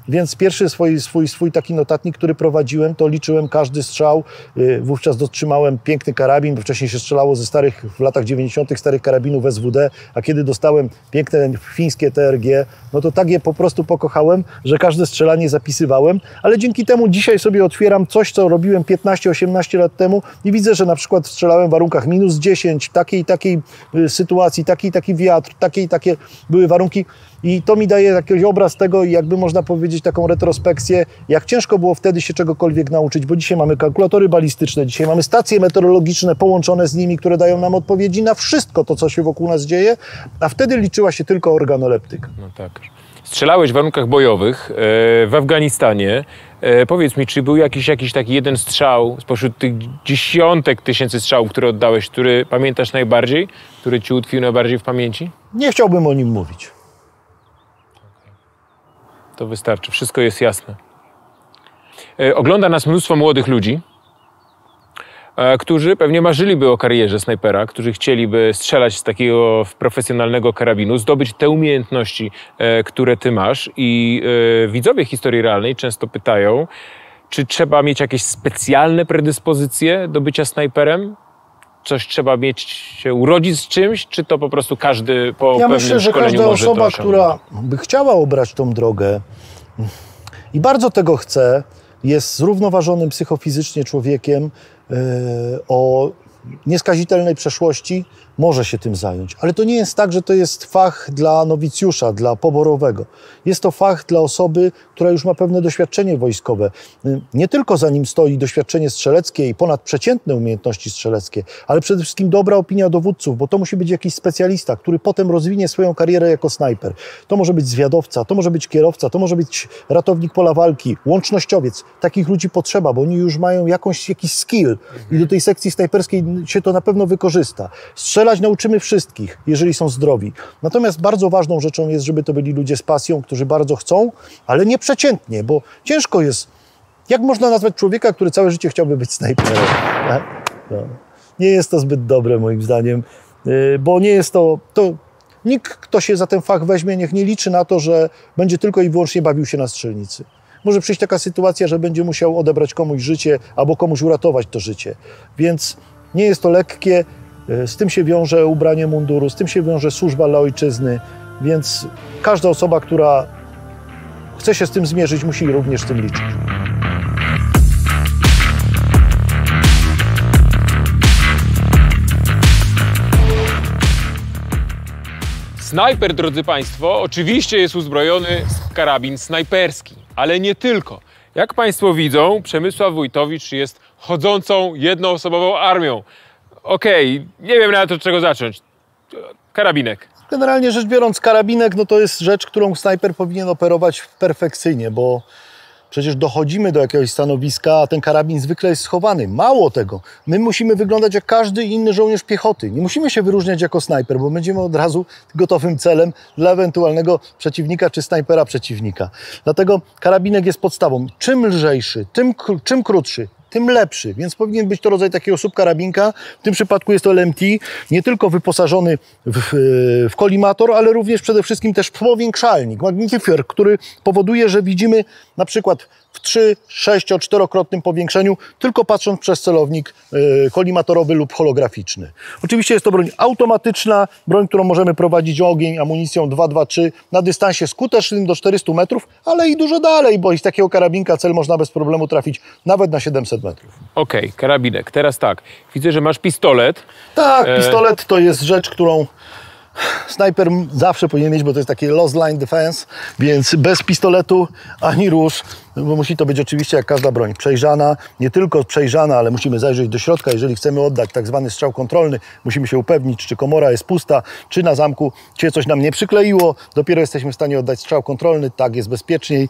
Więc pierwszy swój, swój, swój taki notatnik, który prowadziłem, to liczyłem każdy strzał. Yy, Wówczas dotrzymałem piękny karabin, bo wcześniej się strzelało ze starych, w latach 90. starych karabinów SWD, a kiedy dostałem piękne fińskie TRG, no to tak je po prostu pokochałem, że każde strzelanie zapisywałem, ale dzięki temu dzisiaj sobie otwieram coś, co robiłem 15-18 lat temu i widzę, że na przykład strzelałem w warunkach minus 10, takiej takiej y, sytuacji, taki taki wiatr, takie i takie były warunki. I to mi daje jakiś obraz tego i jakby można powiedzieć taką retrospekcję, jak ciężko było wtedy się czegokolwiek nauczyć, bo dzisiaj mamy kalkulatory balistyczne, dzisiaj mamy stacje meteorologiczne połączone z nimi, które dają nam odpowiedzi na wszystko to, co się wokół nas dzieje, a wtedy liczyła się tylko organoleptyka. No tak. Strzelałeś w warunkach bojowych e, w Afganistanie. E, powiedz mi, czy był jakiś, jakiś taki jeden strzał spośród tych dziesiątek tysięcy strzałów, które oddałeś, który pamiętasz najbardziej, który ci utkwił najbardziej w pamięci? Nie chciałbym o nim mówić. To wystarczy, wszystko jest jasne. E, Ogląda nas mnóstwo młodych ludzi, e, którzy pewnie marzyliby o karierze snajpera, którzy chcieliby strzelać z takiego profesjonalnego karabinu, zdobyć te umiejętności, e, które ty masz. I widzowie historii realnej często pytają, czy trzeba mieć jakieś specjalne predyspozycje do bycia snajperem? Coś trzeba mieć, się urodzić z czymś, czy to po prostu każdy po Ja pewnym myślę, że szkoleniu każda może osoba, która by chciała obrać tą drogę i bardzo tego chce, jest zrównoważonym psychofizycznie człowiekiem yy, o nieskazitelnej przeszłości, może się tym zająć. Ale to nie jest tak, że to jest fach dla nowicjusza, dla poborowego. Jest to fach dla osoby, która już ma pewne doświadczenie wojskowe. Yy, Nie tylko za nim stoi doświadczenie strzeleckie i ponadprzeciętne umiejętności strzeleckie, ale przede wszystkim dobra opinia dowódców, bo to musi być jakiś specjalista, który potem rozwinie swoją karierę jako snajper. To może być zwiadowca, to może być kierowca, to może być ratownik pola walki, łącznościowiec. Takich ludzi potrzeba, bo oni już mają jakąś, jakiś skill i do tej sekcji snajperskiej się to na pewno wykorzysta. Strzelać nauczymy wszystkich, jeżeli są zdrowi. Natomiast bardzo ważną rzeczą jest, żeby to byli ludzie z pasją, którzy bardzo chcą, ale nie przeciętnie, bo ciężko jest. Jak można nazwać człowieka, który całe życie chciałby być snajperem? Tak? No. Nie jest to zbyt dobre moim zdaniem, yy, bo nie jest to, to. Nikt, kto się za ten fach weźmie, niech nie liczy na to, że będzie tylko i wyłącznie bawił się na strzelnicy. Może przyjść taka sytuacja, że będzie musiał odebrać komuś życie albo komuś uratować to życie. Więc nie jest to lekkie. Z tym się wiąże ubranie munduru, z tym się wiąże służba dla ojczyzny, więc każda osoba, która chce się z tym zmierzyć, musi również z tym liczyć. Snajper, drodzy Państwo, oczywiście jest uzbrojony w karabin snajperski, ale nie tylko. Jak Państwo widzą, Przemysław Wójtowicz jest chodzącą jednoosobową armią. Okej, nie wiem nawet od czego zacząć. Karabinek. Generalnie rzecz biorąc, karabinek no to jest rzecz, którą snajper powinien operować perfekcyjnie, bo przecież dochodzimy do jakiegoś stanowiska, a ten karabin zwykle jest schowany. Mało tego, my musimy wyglądać jak każdy inny żołnierz piechoty. Nie musimy się wyróżniać jako snajper, bo będziemy od razu gotowym celem dla ewentualnego przeciwnika czy snajpera przeciwnika. Dlatego karabinek jest podstawą. Czym lżejszy, tym, czym krótszy, tym lepszy, więc powinien być to rodzaj takiego subkarabinka. W tym przypadku jest to LMT, nie tylko wyposażony w, w kolimator, ale również przede wszystkim też w powiększalnik, magnifier, który powoduje, że widzimy na przykład w 3, 6, 4-krotnym powiększeniu, tylko patrząc przez celownik e, kolimatorowy lub holograficzny. Oczywiście jest to broń automatyczna, broń, którą możemy prowadzić ogień amunicją 223 na dystansie skutecznym do 400 metrów, ale i dużo dalej, bo z takiego karabinka cel można bez problemu trafić nawet na 700 metrów. Okej, karabinek. Teraz tak. Widzę, że masz pistolet. Tak, E. pistolet to jest rzecz, którą snajper zawsze powinien mieć, bo to jest taki lost line defense, więc bez pistoletu ani róż, bo musi to być oczywiście jak każda broń przejrzana, nie tylko przejrzana, ale musimy zajrzeć do środka, jeżeli chcemy oddać tak zwany strzał kontrolny, musimy się upewnić, czy komora jest pusta, czy na zamku się coś nam nie przykleiło, dopiero jesteśmy w stanie oddać strzał kontrolny, tak jest bezpieczniej.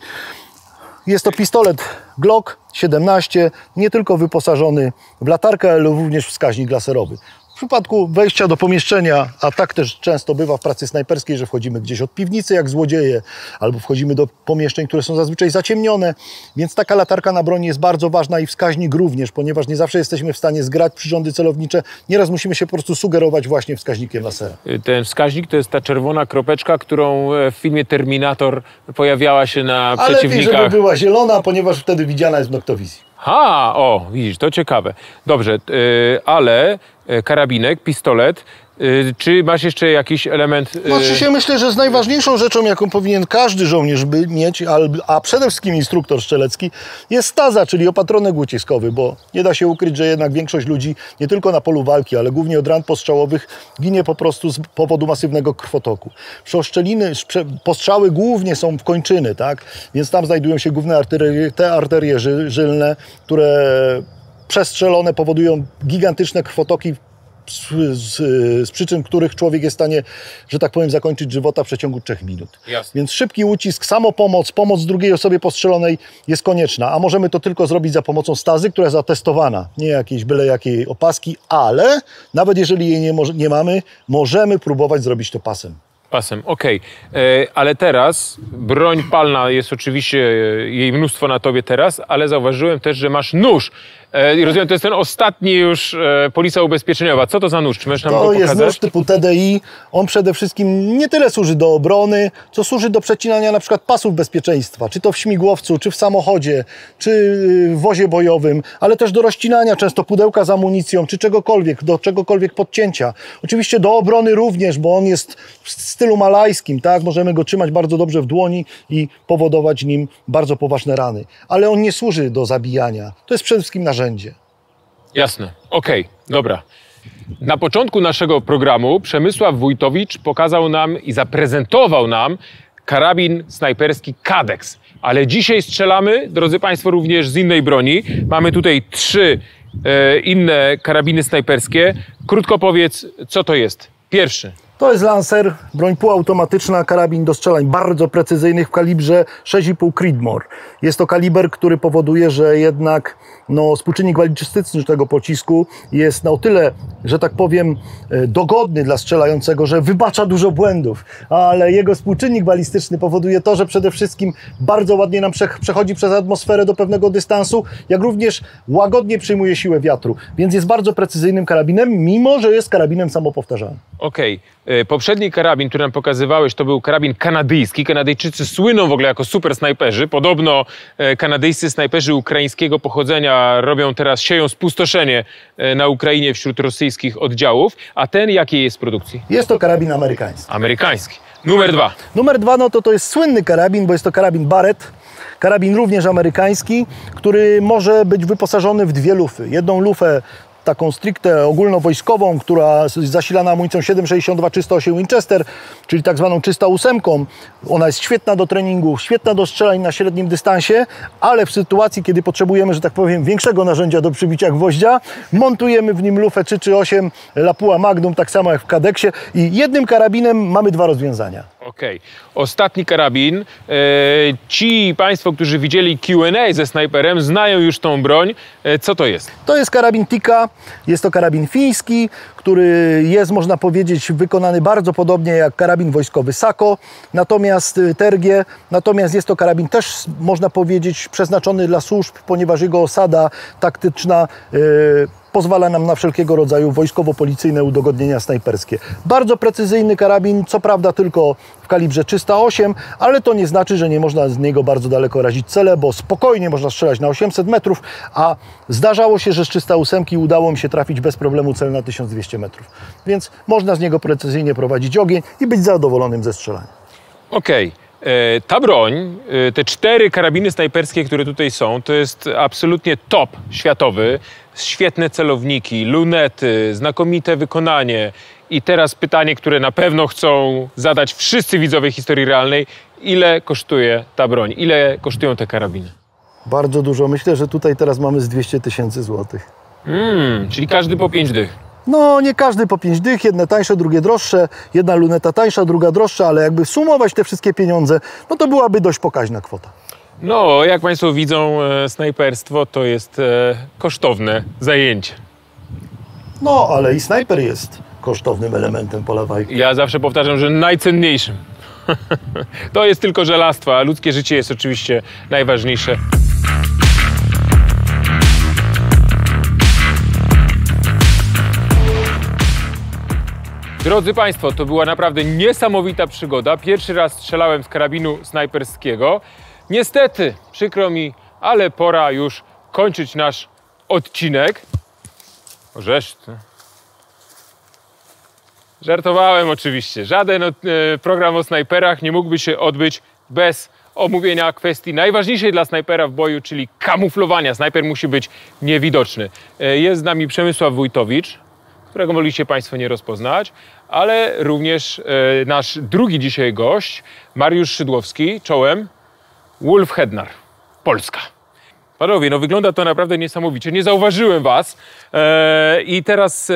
Jest to pistolet Glock 17, nie tylko wyposażony w latarkę, ale również wskaźnik laserowy. W przypadku wejścia do pomieszczenia, a tak też często bywa w pracy snajperskiej, że wchodzimy gdzieś od piwnicy jak złodzieje, albo wchodzimy do pomieszczeń, które są zazwyczaj zaciemnione, więc taka latarka na broni jest bardzo ważna i wskaźnik również, ponieważ nie zawsze jesteśmy w stanie zgrać przyrządy celownicze. Nieraz musimy się po prostu sugerować właśnie wskaźnikiem lasera. Ten wskaźnik to jest ta czerwona kropeczka, którą e, w filmie Terminator pojawiała się na Ale lepiej, żeby przeciwnikach. była zielona, ponieważ wtedy widziana jest w noktowizji. Ha, o, widzisz, to ciekawe. Dobrze, y, ale y, karabinek, pistolet, czy masz jeszcze jakiś element... y, Znaczy się myślę, że z najważniejszą rzeczą, jaką powinien każdy żołnierz by mieć, a przede wszystkim instruktor strzelecki, jest staza, czyli opatronek uciskowy, bo nie da się ukryć, że jednak większość ludzi nie tylko na polu walki, ale głównie od ran postrzałowych ginie po prostu z powodu masywnego krwotoku. Przeoszczeliny, szprze- postrzały głównie są w kończyny, tak? Więc tam znajdują się główne arterie, te arterie ży, żylne, które przestrzelone powodują gigantyczne krwotoki z, z, przyczyn których człowiek jest w stanie, że tak powiem, zakończyć żywota w przeciągu 3 minut. Jasne. Więc szybki ucisk, samopomoc, pomoc drugiej osobie postrzelonej jest konieczna, a możemy to tylko zrobić za pomocą stazy, która jest zatestowana, nie jakiejś byle jakiej opaski, ale nawet jeżeli jej nie, nie mamy, możemy próbować zrobić to pasem. Pasem, okej. E, Ale teraz broń palna jest oczywiście e, jej mnóstwo na tobie teraz, ale zauważyłem też, że masz nóż. E, I rozumiem, to jest ten ostatni już e, polisa ubezpieczeniowa. Co to za nóż? Czy możesz nam To go jest nóż typu TDI. On przede wszystkim nie tyle służy do obrony, co służy do przecinania na przykład pasów bezpieczeństwa, czy to w śmigłowcu, czy w samochodzie, czy w wozie bojowym, ale też do rozcinania często pudełka z amunicją, czy czegokolwiek, do czegokolwiek podcięcia. Oczywiście do obrony również, bo on jest w stylu malajskim, tak? Możemy go trzymać bardzo dobrze w dłoni i powodować nim bardzo poważne rany. Ale on nie służy do zabijania. To jest przede wszystkim narzędzie. Jasne, okej, dobra. Na początku naszego programu Przemysław Wójtowicz pokazał nam i zaprezentował nam karabin snajperski Kadex. Ale dzisiaj strzelamy, drodzy Państwo, również z innej broni. Mamy tutaj trzy e, inne karabiny snajperskie. Krótko powiedz, co to jest. Pierwszy. To jest Lancer, broń półautomatyczna, karabin do strzelań bardzo precyzyjnych w kalibrze 6,5 Creedmoor. Jest to kaliber, który powoduje, że jednak no, współczynnik balisistyczny tego pocisku jest na o tyle, że tak powiem, e, dogodny dla strzelającego, że wybacza dużo błędów, ale jego współczynnik balistyczny powoduje to, że przede wszystkim bardzo ładnie nam prze- przechodzi przez atmosferę do pewnego dystansu, jak również łagodnie przyjmuje siłę wiatru, więc jest bardzo precyzyjnym karabinem, mimo że jest karabinem samopowtarzalnym. Okej. E, Poprzedni karabin, który nam pokazywałeś, to był karabin kanadyjski. Kanadyjczycy słyną w ogóle jako super snajperzy. Podobno e, kanadyjscy snajperzy ukraińskiego pochodzenia robią teraz, sieją spustoszenie e, na Ukrainie wśród rosyjskich oddziałów. A ten jakiej jest produkcji? Jest to karabin amerykański. Amerykański. Numer dwa. Numer dwa, no to to jest słynny karabin, bo jest to karabin Barrett. Karabin również amerykański, który może być wyposażony w dwie lufy. Jedną lufę taką stricte ogólnowojskową, która zasilana amunicją 7,62 308 Winchester, czyli tak zwaną 308. Ona jest świetna do treningu, świetna do strzelań na średnim dystansie, ale w sytuacji, kiedy potrzebujemy, że tak powiem, większego narzędzia do przybicia gwoździa, montujemy w nim lufę 3 czy 8 Lapua Magnum, tak samo jak w Kadeksie i jednym karabinem mamy dwa rozwiązania. Okej. Ostatni karabin. E, ci Państwo, którzy widzieli QA ze snajperem, znają już tą broń. E, co to jest? To jest karabin Tika, jest to karabin fiński, który jest, można powiedzieć, wykonany bardzo podobnie jak karabin wojskowy Sako, natomiast y, Tergie, natomiast jest to karabin też, można powiedzieć, przeznaczony dla służb, ponieważ jego osada taktyczna yy, pozwala nam na wszelkiego rodzaju wojskowo-policyjne udogodnienia snajperskie. Bardzo precyzyjny karabin, co prawda tylko w kalibrze 308, ale to nie znaczy, że nie można z niego bardzo daleko razić cele, bo spokojnie można strzelać na 800 metrów, a zdarzało się, że z 308 udało mi się trafić bez problemu cel na 1200 metrów. Więc można z niego precyzyjnie prowadzić ogień i być zadowolonym ze strzelania. Okej. E, Ta broń, e, te cztery karabiny snajperskie, które tutaj są, to jest absolutnie top światowy. Świetne celowniki, lunety, znakomite wykonanie. I teraz pytanie, które na pewno chcą zadać wszyscy widzowie historii realnej. Ile kosztuje ta broń? Ile kosztują te karabiny? Bardzo dużo. Myślę, że tutaj teraz mamy z 200 tysięcy złotych. Mm, czyli każdy po pięć dych. No, nie każdy po 5 dych, jedne tańsze, drugie droższe, jedna luneta tańsza, druga droższa, ale jakby sumować te wszystkie pieniądze, no to byłaby dość pokaźna kwota. No, jak Państwo widzą, e, snajperstwo to jest e, kosztowne zajęcie. No, ale i snajper jest kosztownym elementem pola walki. Ja zawsze powtarzam, że najcenniejszym. to jest tylko żelastwo, a ludzkie życie jest oczywiście najważniejsze. Drodzy Państwo, to była naprawdę niesamowita przygoda. Pierwszy raz strzelałem z karabinu snajperskiego. Niestety, przykro mi, ale pora już kończyć nasz odcinek. Orzesz, ty. Żartowałem oczywiście. Żaden e, program o snajperach nie mógłby się odbyć bez omówienia kwestii najważniejszej dla snajpera w boju, czyli kamuflowania. Snajper musi być niewidoczny. E, Jest z nami Przemysław Wójtowicz, którego mogliście Państwo nie rozpoznać, ale również e, nasz drugi dzisiaj gość, Mariusz Szydłowski, czołem, Wolf Hednar, Polska. Panowie, no wygląda to naprawdę niesamowicie. Nie zauważyłem was. E, I teraz e,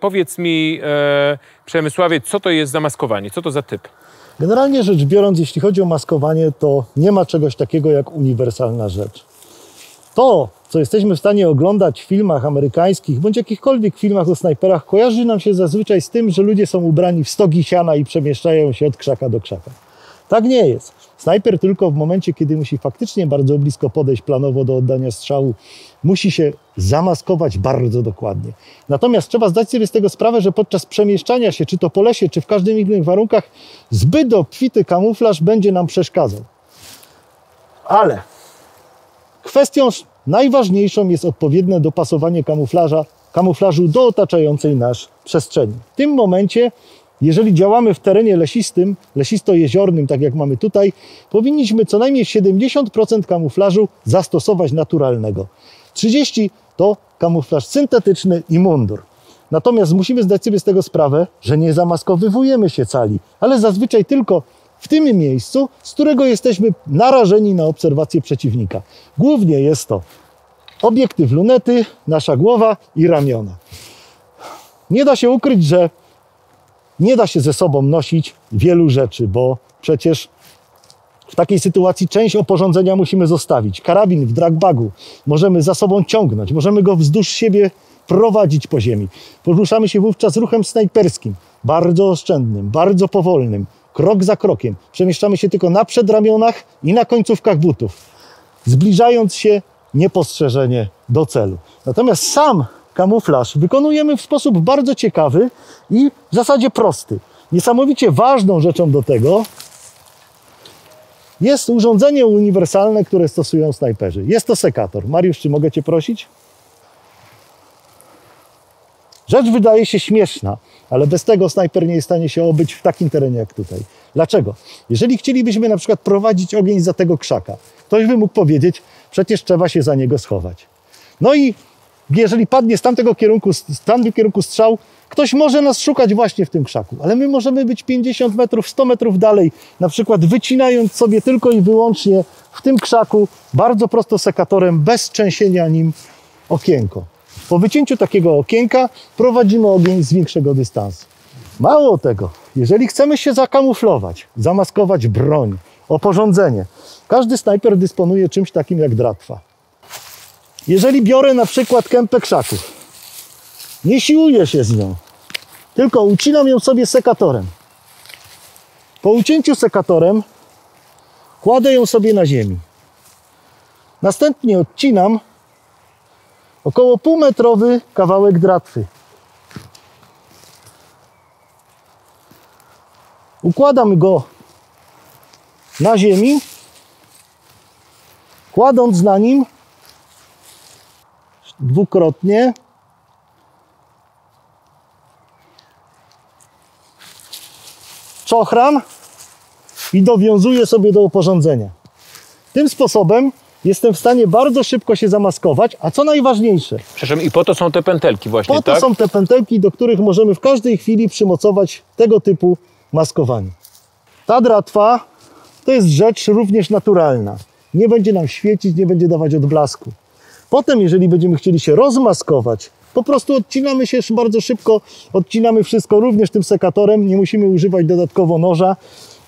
powiedz mi, e, Przemysławie, co to jest za maskowanie? Co to za typ? Generalnie rzecz biorąc, jeśli chodzi o maskowanie, to nie ma czegoś takiego jak uniwersalna rzecz. To, co jesteśmy w stanie oglądać w filmach amerykańskich bądź jakichkolwiek filmach o snajperach, kojarzy nam się zazwyczaj z tym, że ludzie są ubrani w stogi siana i przemieszczają się od krzaka do krzaka. Tak nie jest. Snajper tylko w momencie, kiedy musi faktycznie bardzo blisko podejść planowo do oddania strzału, musi się zamaskować bardzo dokładnie. Natomiast trzeba zdać sobie z tego sprawę, że podczas przemieszczania się, czy to po lesie, czy w każdym innych warunkach, zbyt obfity kamuflaż będzie nam przeszkadzał. Ale kwestią najważniejszą jest odpowiednie dopasowanie kamuflaża, kamuflażu do otaczającej nas przestrzeni. W tym momencie, jeżeli działamy w terenie lesistym, lesisto-jeziornym, tak jak mamy tutaj, powinniśmy co najmniej 70% kamuflażu zastosować naturalnego. 30% to kamuflaż syntetyczny i mundur. Natomiast musimy zdać sobie z tego sprawę, że nie zamaskowywujemy się cali, ale zazwyczaj tylko w tym miejscu, z którego jesteśmy narażeni na obserwację przeciwnika. Głównie jest to obiektyw lunety, nasza głowa i ramiona. Nie da się ukryć, że nie da się ze sobą nosić wielu rzeczy, bo przecież w takiej sytuacji część oporządzenia musimy zostawić. Karabin w dragbagu możemy za sobą ciągnąć, możemy go wzdłuż siebie prowadzić po ziemi. Poruszamy się wówczas ruchem snajperskim, bardzo oszczędnym, bardzo powolnym, krok za krokiem. Przemieszczamy się tylko na przedramionach i na końcówkach butów, zbliżając się niepostrzeżenie do celu. Natomiast sam kamuflaż wykonujemy w sposób bardzo ciekawy i w zasadzie prosty. Niesamowicie ważną rzeczą do tego jest urządzenie uniwersalne, które stosują snajperzy. Jest to sekator. Mariusz, czy mogę Cię prosić? Rzecz wydaje się śmieszna, ale bez tego snajper nie jest w stanie się obyć w takim terenie jak tutaj. Dlaczego? Jeżeli chcielibyśmy na przykład prowadzić ogień za tego krzaka, ktoś by mógł powiedzieć, przecież trzeba się za niego schować. No i jeżeli padnie z tamtego kierunku, z tamtego kierunku strzał, ktoś może nas szukać właśnie w tym krzaku, ale my możemy być 50 metrów, 100 metrów dalej, na przykład wycinając sobie tylko i wyłącznie w tym krzaku bardzo prosto sekatorem, bez trzęsienia nim okienko. Po wycięciu takiego okienka prowadzimy ogień z większego dystansu. Mało tego, jeżeli chcemy się zakamuflować, zamaskować broń, oporządzenie, każdy snajper dysponuje czymś takim jak dratwa. Jeżeli biorę na przykład kępę krzaków, nie siłuję się z nią, tylko ucinam ją sobie sekatorem. Po ucięciu sekatorem kładę ją sobie na ziemi. Następnie odcinam około półmetrowy kawałek dratwy. Układam go na ziemi, kładąc na nim dwukrotnie czochram i dowiązuję sobie do oporządzenia. Tym sposobem jestem w stanie bardzo szybko się zamaskować, a co najważniejsze, Przepraszam, i po to są te pętelki właśnie, po to tak? są te pętelki, do których możemy w każdej chwili przymocować tego typu maskowanie. Ta dratwa to jest rzecz również naturalna. Nie będzie nam świecić, nie będzie dawać odblasku. Potem, jeżeli będziemy chcieli się rozmaskować, po prostu odcinamy się bardzo szybko, odcinamy wszystko również tym sekatorem, nie musimy używać dodatkowo noża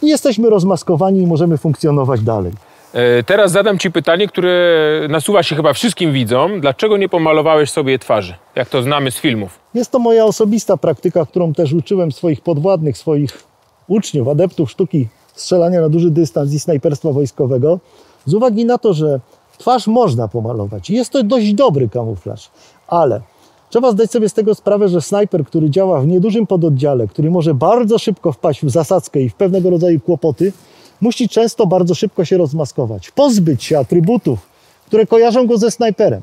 i jesteśmy rozmaskowani i możemy funkcjonować dalej. E, Teraz zadam Ci pytanie, które nasuwa się chyba wszystkim widzom. Dlaczego nie pomalowałeś sobie twarzy, jak to znamy z filmów? Jest to moja osobista praktyka, którą też uczyłem swoich podwładnych, swoich uczniów, adeptów sztuki strzelania na duży dystans i snajperstwa wojskowego, z uwagi na to, że twarz można pomalować. Jest to dość dobry kamuflaż, ale trzeba zdać sobie z tego sprawę, że snajper, który działa w niedużym pododdziale, który może bardzo szybko wpaść w zasadzkę i w pewnego rodzaju kłopoty, musi często bardzo szybko się rozmaskować, pozbyć się atrybutów, które kojarzą go ze snajperem.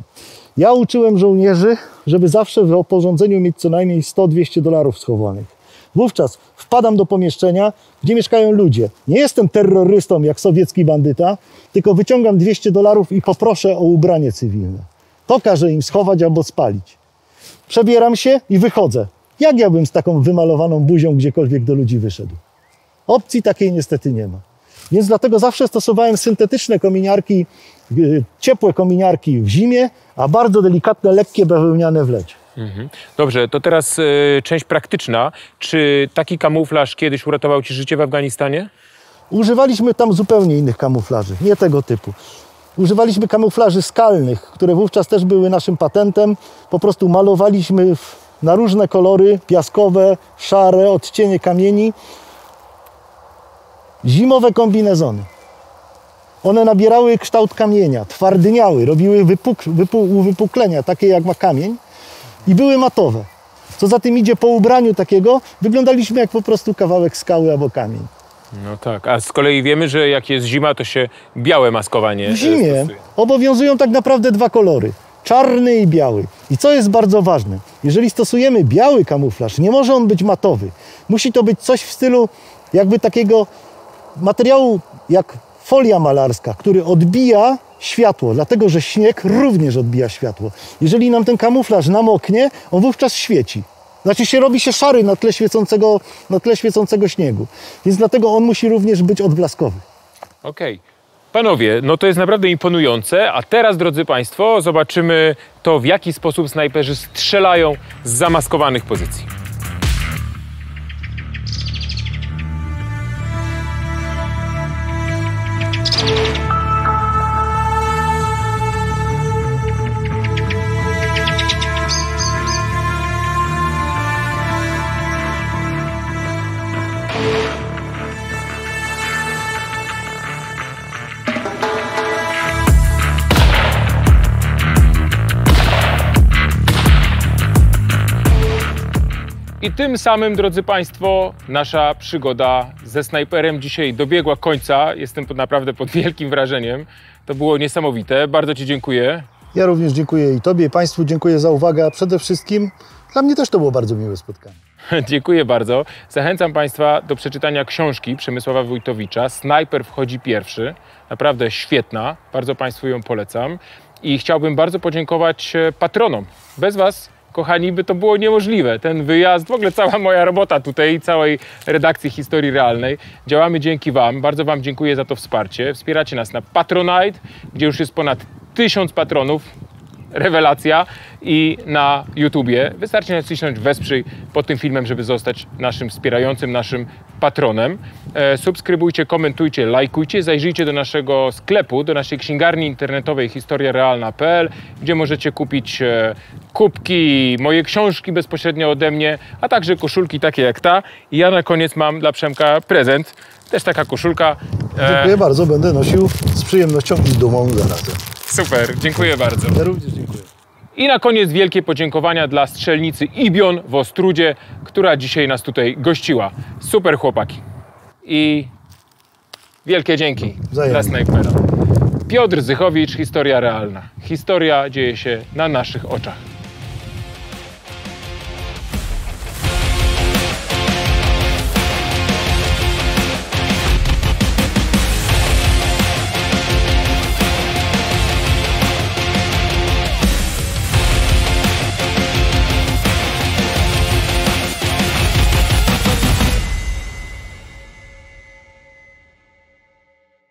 Ja uczyłem żołnierzy, żeby zawsze w oporządzeniu mieć co najmniej 100-200 dolarów schowanych. Wówczas wpadam do pomieszczenia, gdzie mieszkają ludzie. Nie jestem terrorystą jak sowiecki bandyta, tylko wyciągam 200 dolarów i poproszę o ubranie cywilne. To każę im schować albo spalić. Przebieram się i wychodzę. Jak ja bym z taką wymalowaną buzią gdziekolwiek do ludzi wyszedł? Opcji takiej niestety nie ma. Więc dlatego zawsze stosowałem syntetyczne kominiarki, yy, ciepłe kominiarki w zimie, a bardzo delikatne, lekkie bawełniane w lecie. Mhm. Dobrze, to teraz e, część praktyczna. Czy taki kamuflaż kiedyś uratował Ci życie w Afganistanie? Używaliśmy tam zupełnie innych kamuflaży, nie tego typu. Używaliśmy kamuflaży skalnych, które wówczas też były naszym patentem. Po prostu malowaliśmy w, na różne kolory, piaskowe, szare, odcienie kamieni. Zimowe kombinezony. One nabierały kształt kamienia, twardniały, robiły wypuk, wypu, uwypuklenia, takie jak ma kamień i były matowe. Co za tym idzie, po ubraniu takiego wyglądaliśmy jak po prostu kawałek skały albo kamień. No tak, a z kolei wiemy, że jak jest zima, to się białe maskowanie W e, zimie stosuje. obowiązują tak naprawdę dwa kolory. Czarny i biały. I co jest bardzo ważne, jeżeli stosujemy biały kamuflaż, nie może on być matowy. Musi to być coś w stylu jakby takiego materiału jak folia malarska, który odbija światło, dlatego że śnieg również odbija światło. Jeżeli nam ten kamuflaż namoknie, on wówczas świeci. Znaczy się robi się szary na tle świecącego, na tle świecącego śniegu. Więc dlatego on musi również być odblaskowy. Okej. Panowie, no to jest naprawdę imponujące, a teraz, drodzy Państwo, zobaczymy to, w jaki sposób snajperzy strzelają z zamaskowanych pozycji. Thank you. Tym samym, drodzy Państwo, nasza przygoda ze snajperem dzisiaj dobiegła końca. Jestem naprawdę pod wielkim wrażeniem. To było niesamowite. Bardzo Ci dziękuję. Ja również dziękuję i Tobie, i Państwu dziękuję za uwagę, a przede wszystkim dla mnie też to było bardzo miłe spotkanie. Dziękuję bardzo. Zachęcam Państwa do przeczytania książki Przemysława Wójtowicza. Snajper wchodzi pierwszy. Naprawdę świetna. Bardzo Państwu ją polecam. I chciałbym bardzo podziękować e, patronom. Bez Was, kochani, by to było niemożliwe. Ten wyjazd, w ogóle cała moja robota tutaj, całej redakcji Historii Realnej. Działamy dzięki Wam. Bardzo Wam dziękuję za to wsparcie. Wspieracie nas na Patronite, gdzie już jest ponad tysiąc patronów rewelacja i na YouTubie. Wystarczy nacisnąć wesprzyj pod tym filmem, żeby zostać naszym wspierającym, naszym patronem. E, subskrybujcie, komentujcie, lajkujcie, zajrzyjcie do naszego sklepu, do naszej księgarni internetowej historiarealna.pl, gdzie możecie kupić e, kubki, moje książki bezpośrednio ode mnie, a także koszulki takie jak ta. I ja na koniec mam dla Przemka prezent. Też taka koszulka. E, Dziękuję bardzo, będę nosił z przyjemnością i dumą zarazem. super, dziękuję bardzo. Ja również dziękuję. I na koniec wielkie podziękowania dla strzelnicy Ibion w Ostrudzie, która dzisiaj nas tutaj gościła. Super chłopaki. I wielkie dzięki Wzajemnie. dla snajpera. Piotr Zychowicz, historia realna. Historia dzieje się na naszych oczach.